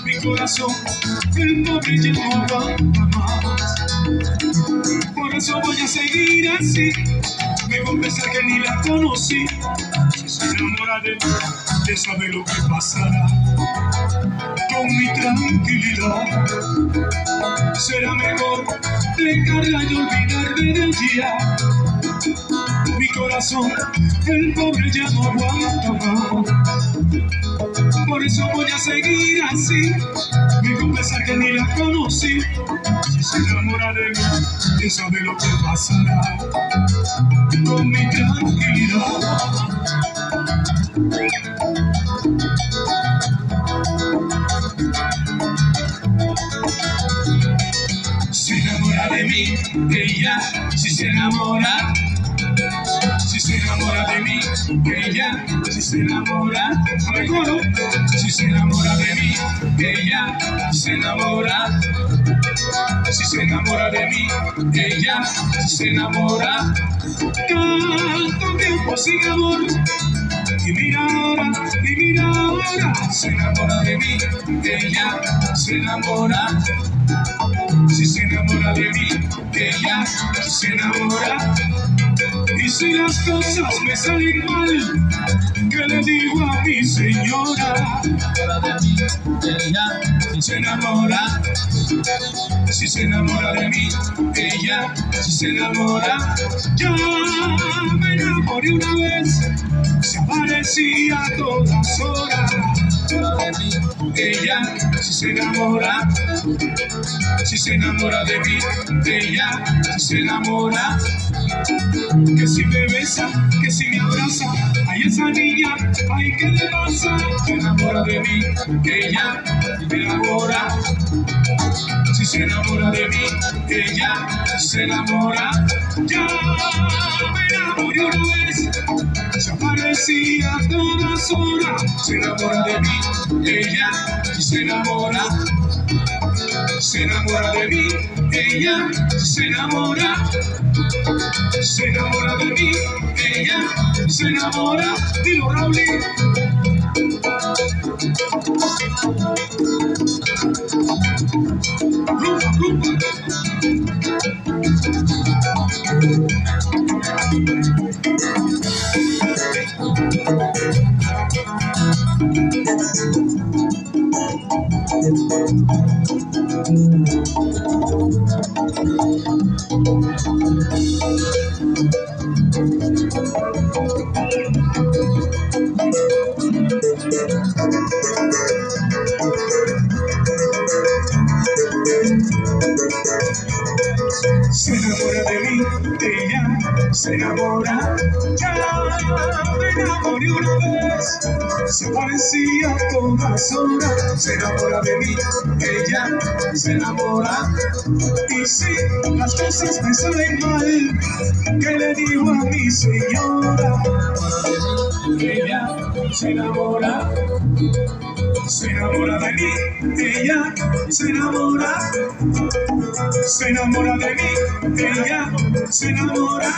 Mi corazón, el pobre ya no aguanta más. Por eso voy a seguir así. Mejor pensar que ni la conocí. Si se enamora de saber lo que pasará con mi tranquilidad. Será mejor dejarla y olvidarme de ella. Corazón, el pobre ya no aguanta más. Por eso voy a seguir así. Me confesar que ni la conocí. Si se enamora de mí, quién sabe lo que pasará con mi tranquilidad. Se enamora de mí, ella, si se enamora. Se enamora, coro. Si se enamora de mí, ella, si se enamora. Si se enamora de mí, ella, si se enamora. Tanto tiempo sin amor. Y mira ahora, y mira ahora, se enamora de mí, ella se enamora. Si se enamora de mí, ella se enamora. Y si las cosas me salen mal, ¿qué le digo a mi señora? ella, Si se enamora, si se enamora de mí, ella si se enamora. Ya me enamoré una vez, se aparecía a todas horas. Ella si se enamora, si se enamora de mí, ella si se enamora. Que si me besa, que si me abraza, ay esa niña, ay qué le pasa, se enamora de mí, ella me enamora. Si se enamora de mí, ella se enamora. Ya me enamoré una vez, se aparecía todas horas. Se enamora de mí, ella se enamora. Se enamora de mí, ella se enamora. Se enamora de mí, ella se enamora. Dilo. Se enamora. Y si las cosas me salen mal, ¿qué le digo a mi señora? Ella se enamora. Se enamora de mí, ella se enamora. Se enamora de mí, ella se enamora.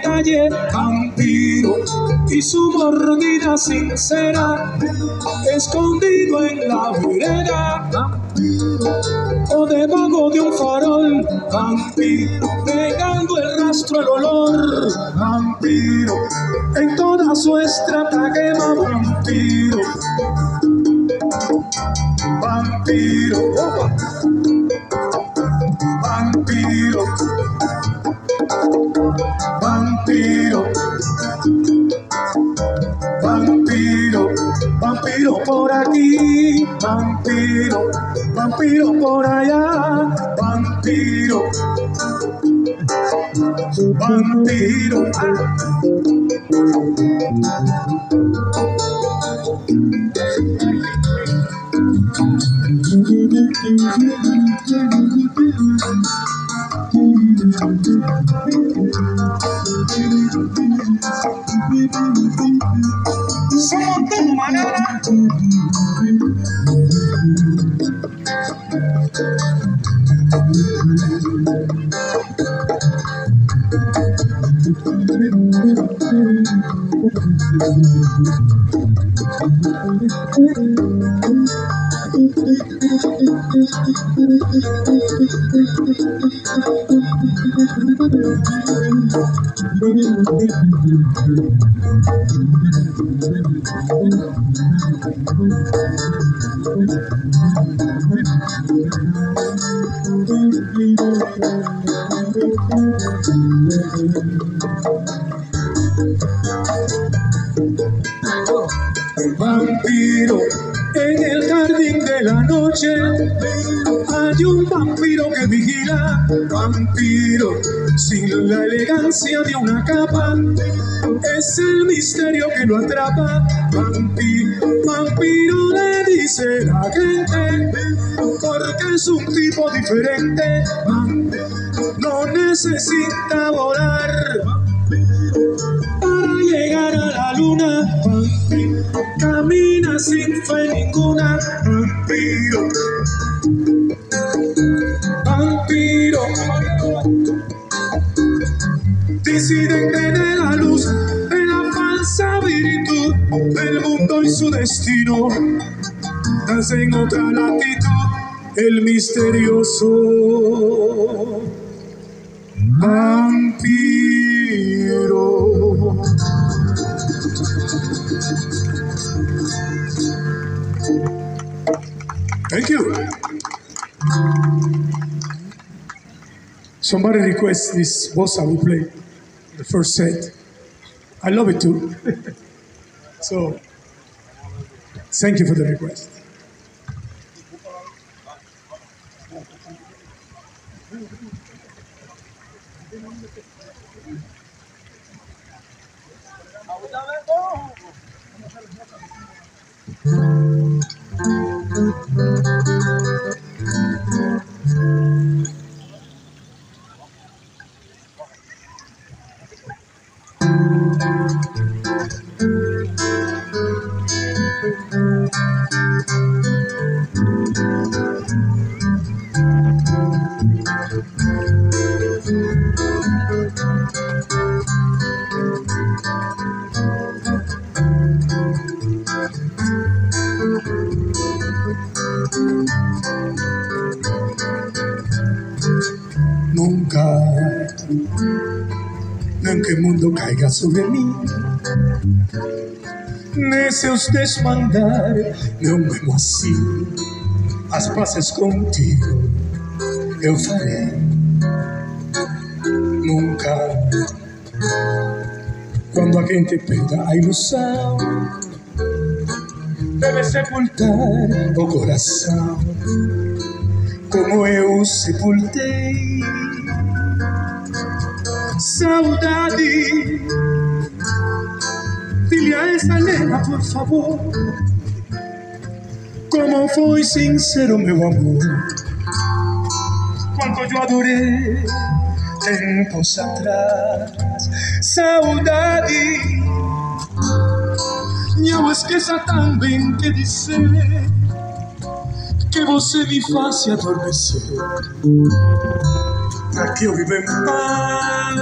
Detalle, vampiro, y su mordida sincera, escondido en la vereda, o debajo de un farol, vampiro. De una capa, es el misterio que lo atrapa, vampiro, Thank you. Somebody request this bossa we play the first set. I love it too. so, thank you for the request. Aunque el mundo caiga sobre mí, deseos desmandar de un memo así. As paces contigo eu farei. Nunca, quando alguém te peda a ilusão, deve sepultar o coração, como eu sepultei. Saudade, dile a esa nena, por favor, como foi sincero meu amor. Quanto eu adorei tempos atrás. Saudade, não esqueça também que dizer que você me faça adormecer, para que eu viva em paz.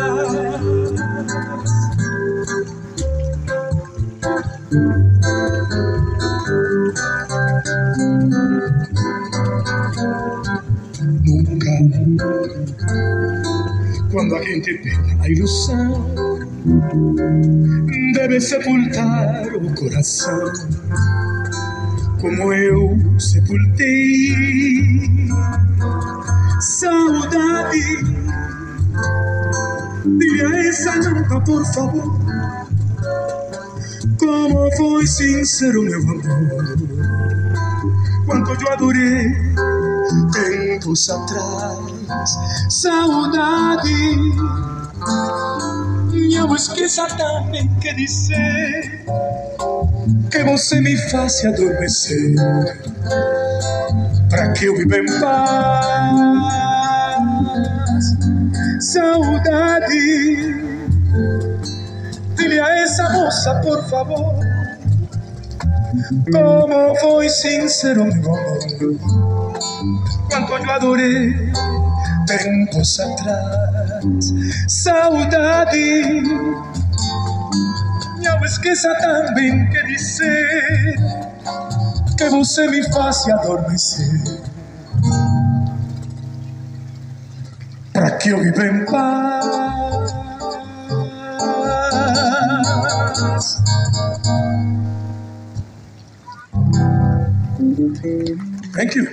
Cuando a gente pega a ilusão, debe sepultar o coração, como eu sepultei saudade. Dile a essa nunca, por favor, como foi sincero meu amor, quanto eu adorei tempos atrás, saudade. Não esqueça também que dizer que você me faça adormecer, para que eu viva em paz. Saudade, dile a essa moça, por favor, como foi sincero meu amor quanto eu adorei tempos atrás. Saudade, não esqueça também que dizer que adormecer. Para que viva paz. Thank you.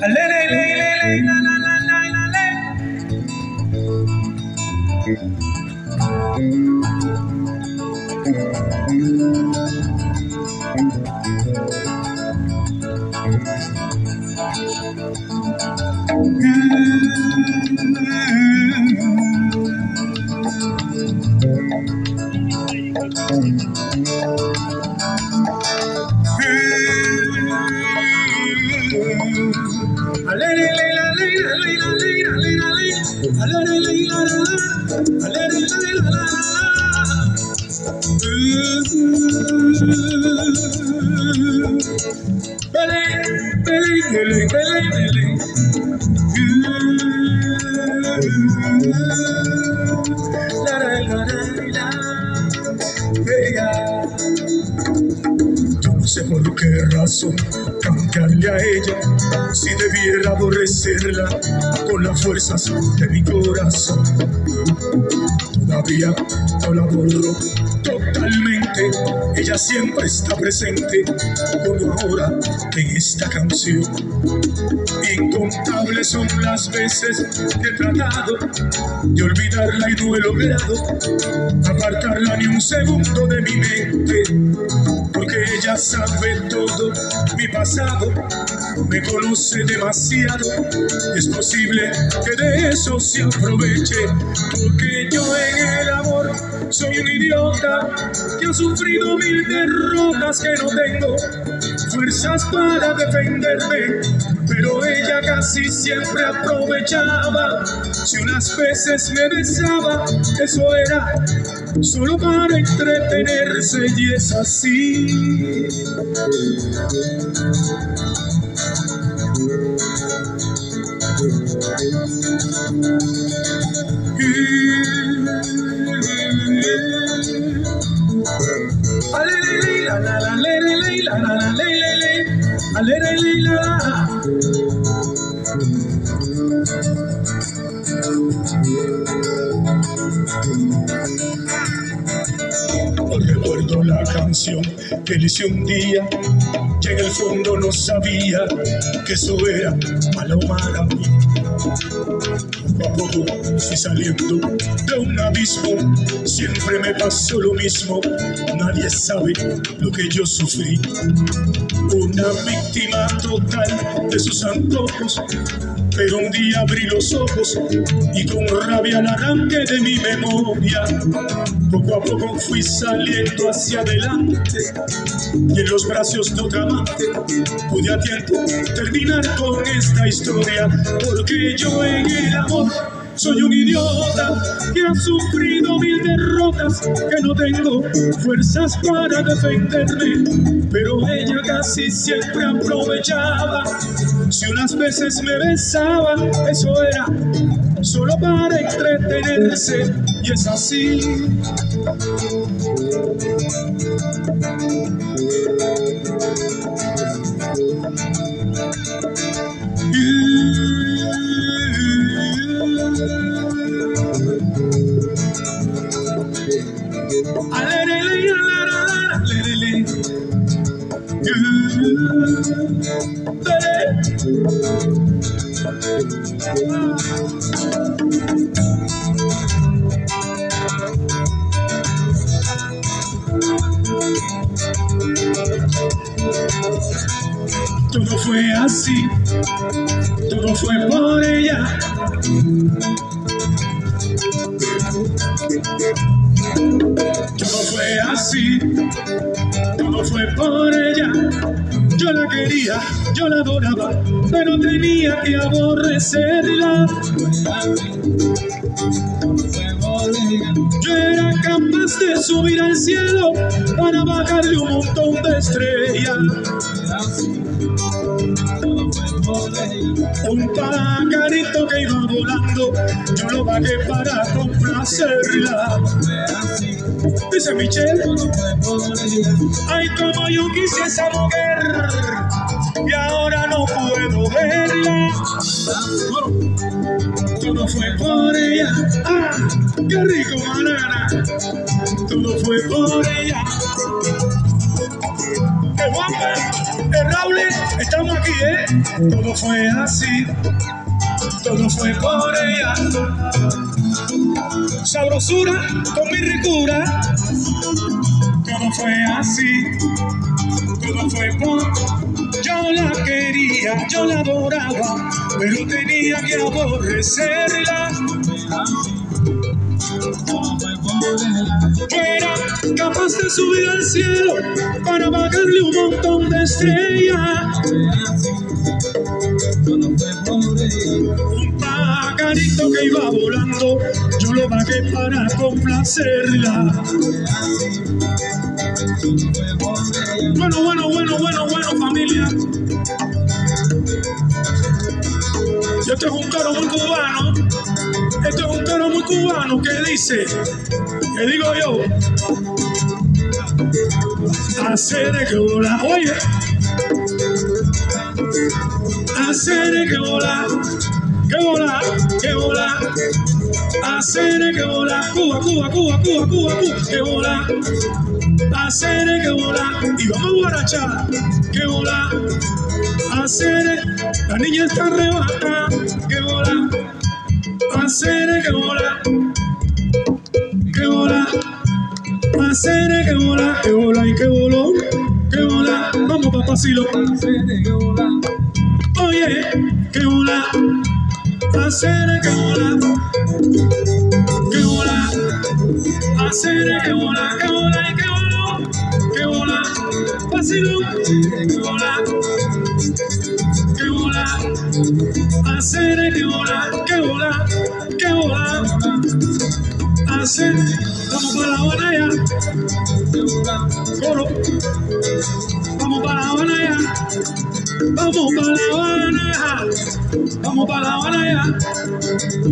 Yo fuerzas de mi corazón. Todavía no la borro totalmente, ella siempre está presente como ahora en esta canción. Incontables son las veces que he tratado de olvidarla y no he logrado apartarla ni un segundo de mi mente, porque ella sabe todo. Mi pasado, me conoce demasiado, es posible que de eso se aproveche, porque yo en el amor soy un idiota que ha sufrido mil derrotas que no tengo fuerzas para defenderme, pero ella casi siempre aprovechaba. Si unas veces me besaba, eso era solo para entretenerse y es así. Que le hice un día que en el fondo no sabía que eso era malo para mí. Poco a poco fui saliendo de un abismo, siempre me pasó lo mismo, nadie sabe lo que yo sufrí. Una víctima total de sus antojos, pero un día abrí los ojos y con rabia la arranqué de mi memoria. Poco a poco fui saliendo hacia adelante y en los brazos de otra amante pude a tiempo terminar con esta historia, porque yo en el amor soy un idiota que ha sufrido mil derrotas, que no tengo fuerzas para defenderme. Pero ella casi siempre aprovechaba. Si unas veces me besaba, eso era solo para entretenerse. Y es así. Fue así, todo fue por ella. Todo fue así, todo fue por ella. Yo la quería, yo la adoraba, pero tenía que aborrecerla. Yo era capaz de subir al cielo para bajarle un montón de estrellas. Bajé para complacerla. Dice Michelle, ay como yo quise esa mujer y ahora no puedo verla. Todo fue por ella, ah, qué rico banana. Todo fue por ella. ¡Qué guapa! ¡El Raúl! Estamos aquí, ¿eh? Todo fue así. Todo fue por ella. Sabrosura con mi ricura. Todo fue así. Todo fue por. Yo la quería, yo la adoraba, pero tenía que aborrecerla. Yo era capaz de subir al cielo para bajarle un montón de estrellas. Iba volando, yo lo bajé para complacerla. Bueno, bueno, bueno, bueno, bueno, familia. Este es un coro muy cubano. Este es un coro muy cubano que dice, que digo yo, hacer que volar, oye, hacer que volar, que volar, que volar, hacer que volar, Cuba, Cuba, Cuba, Cuba, Cuba, Cuba, que volar, hacer que volar, y vamos a guarachar, que volar, hacer, la niña está arrebata, que volar, hacer que volar, que volar, hacer que volar, que volar y que voló, que volar, vamos papacilo, oye, que volar, hacer que volar, que volar, hacer que volar, que volar que voló, que volar, vacilo, que volar,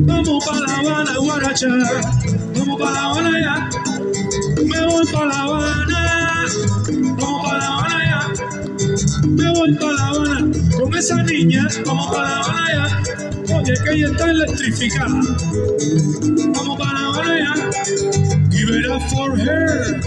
vamos para la Habana, Guaracha, vamos para la Habana ya, me voy para la Habana, vamos para la Habana ya, me voy para la Habana, con esa niña, vamos para la Habana ya, oye que ella está electrificada, vamos para la Habana ya, give it up for her,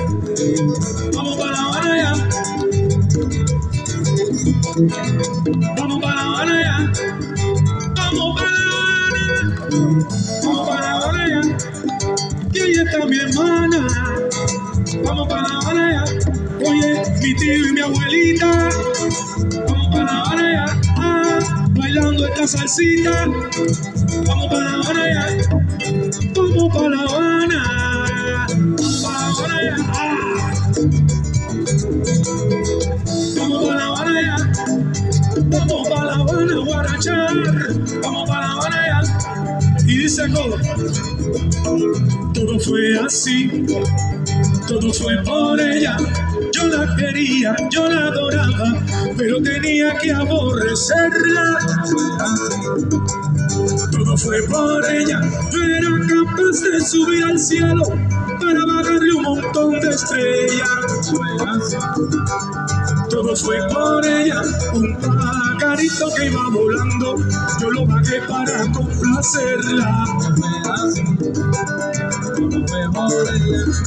Todo fue por ella, un pajarito que iba volando, yo lo bajé para complacerla.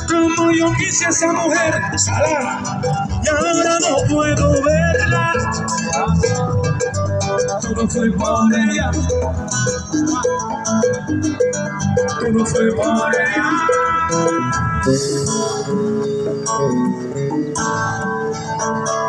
Como yo quise a esa mujer, y ahora no puedo verla. Todo fue por ella. Todo fue por ella. Thank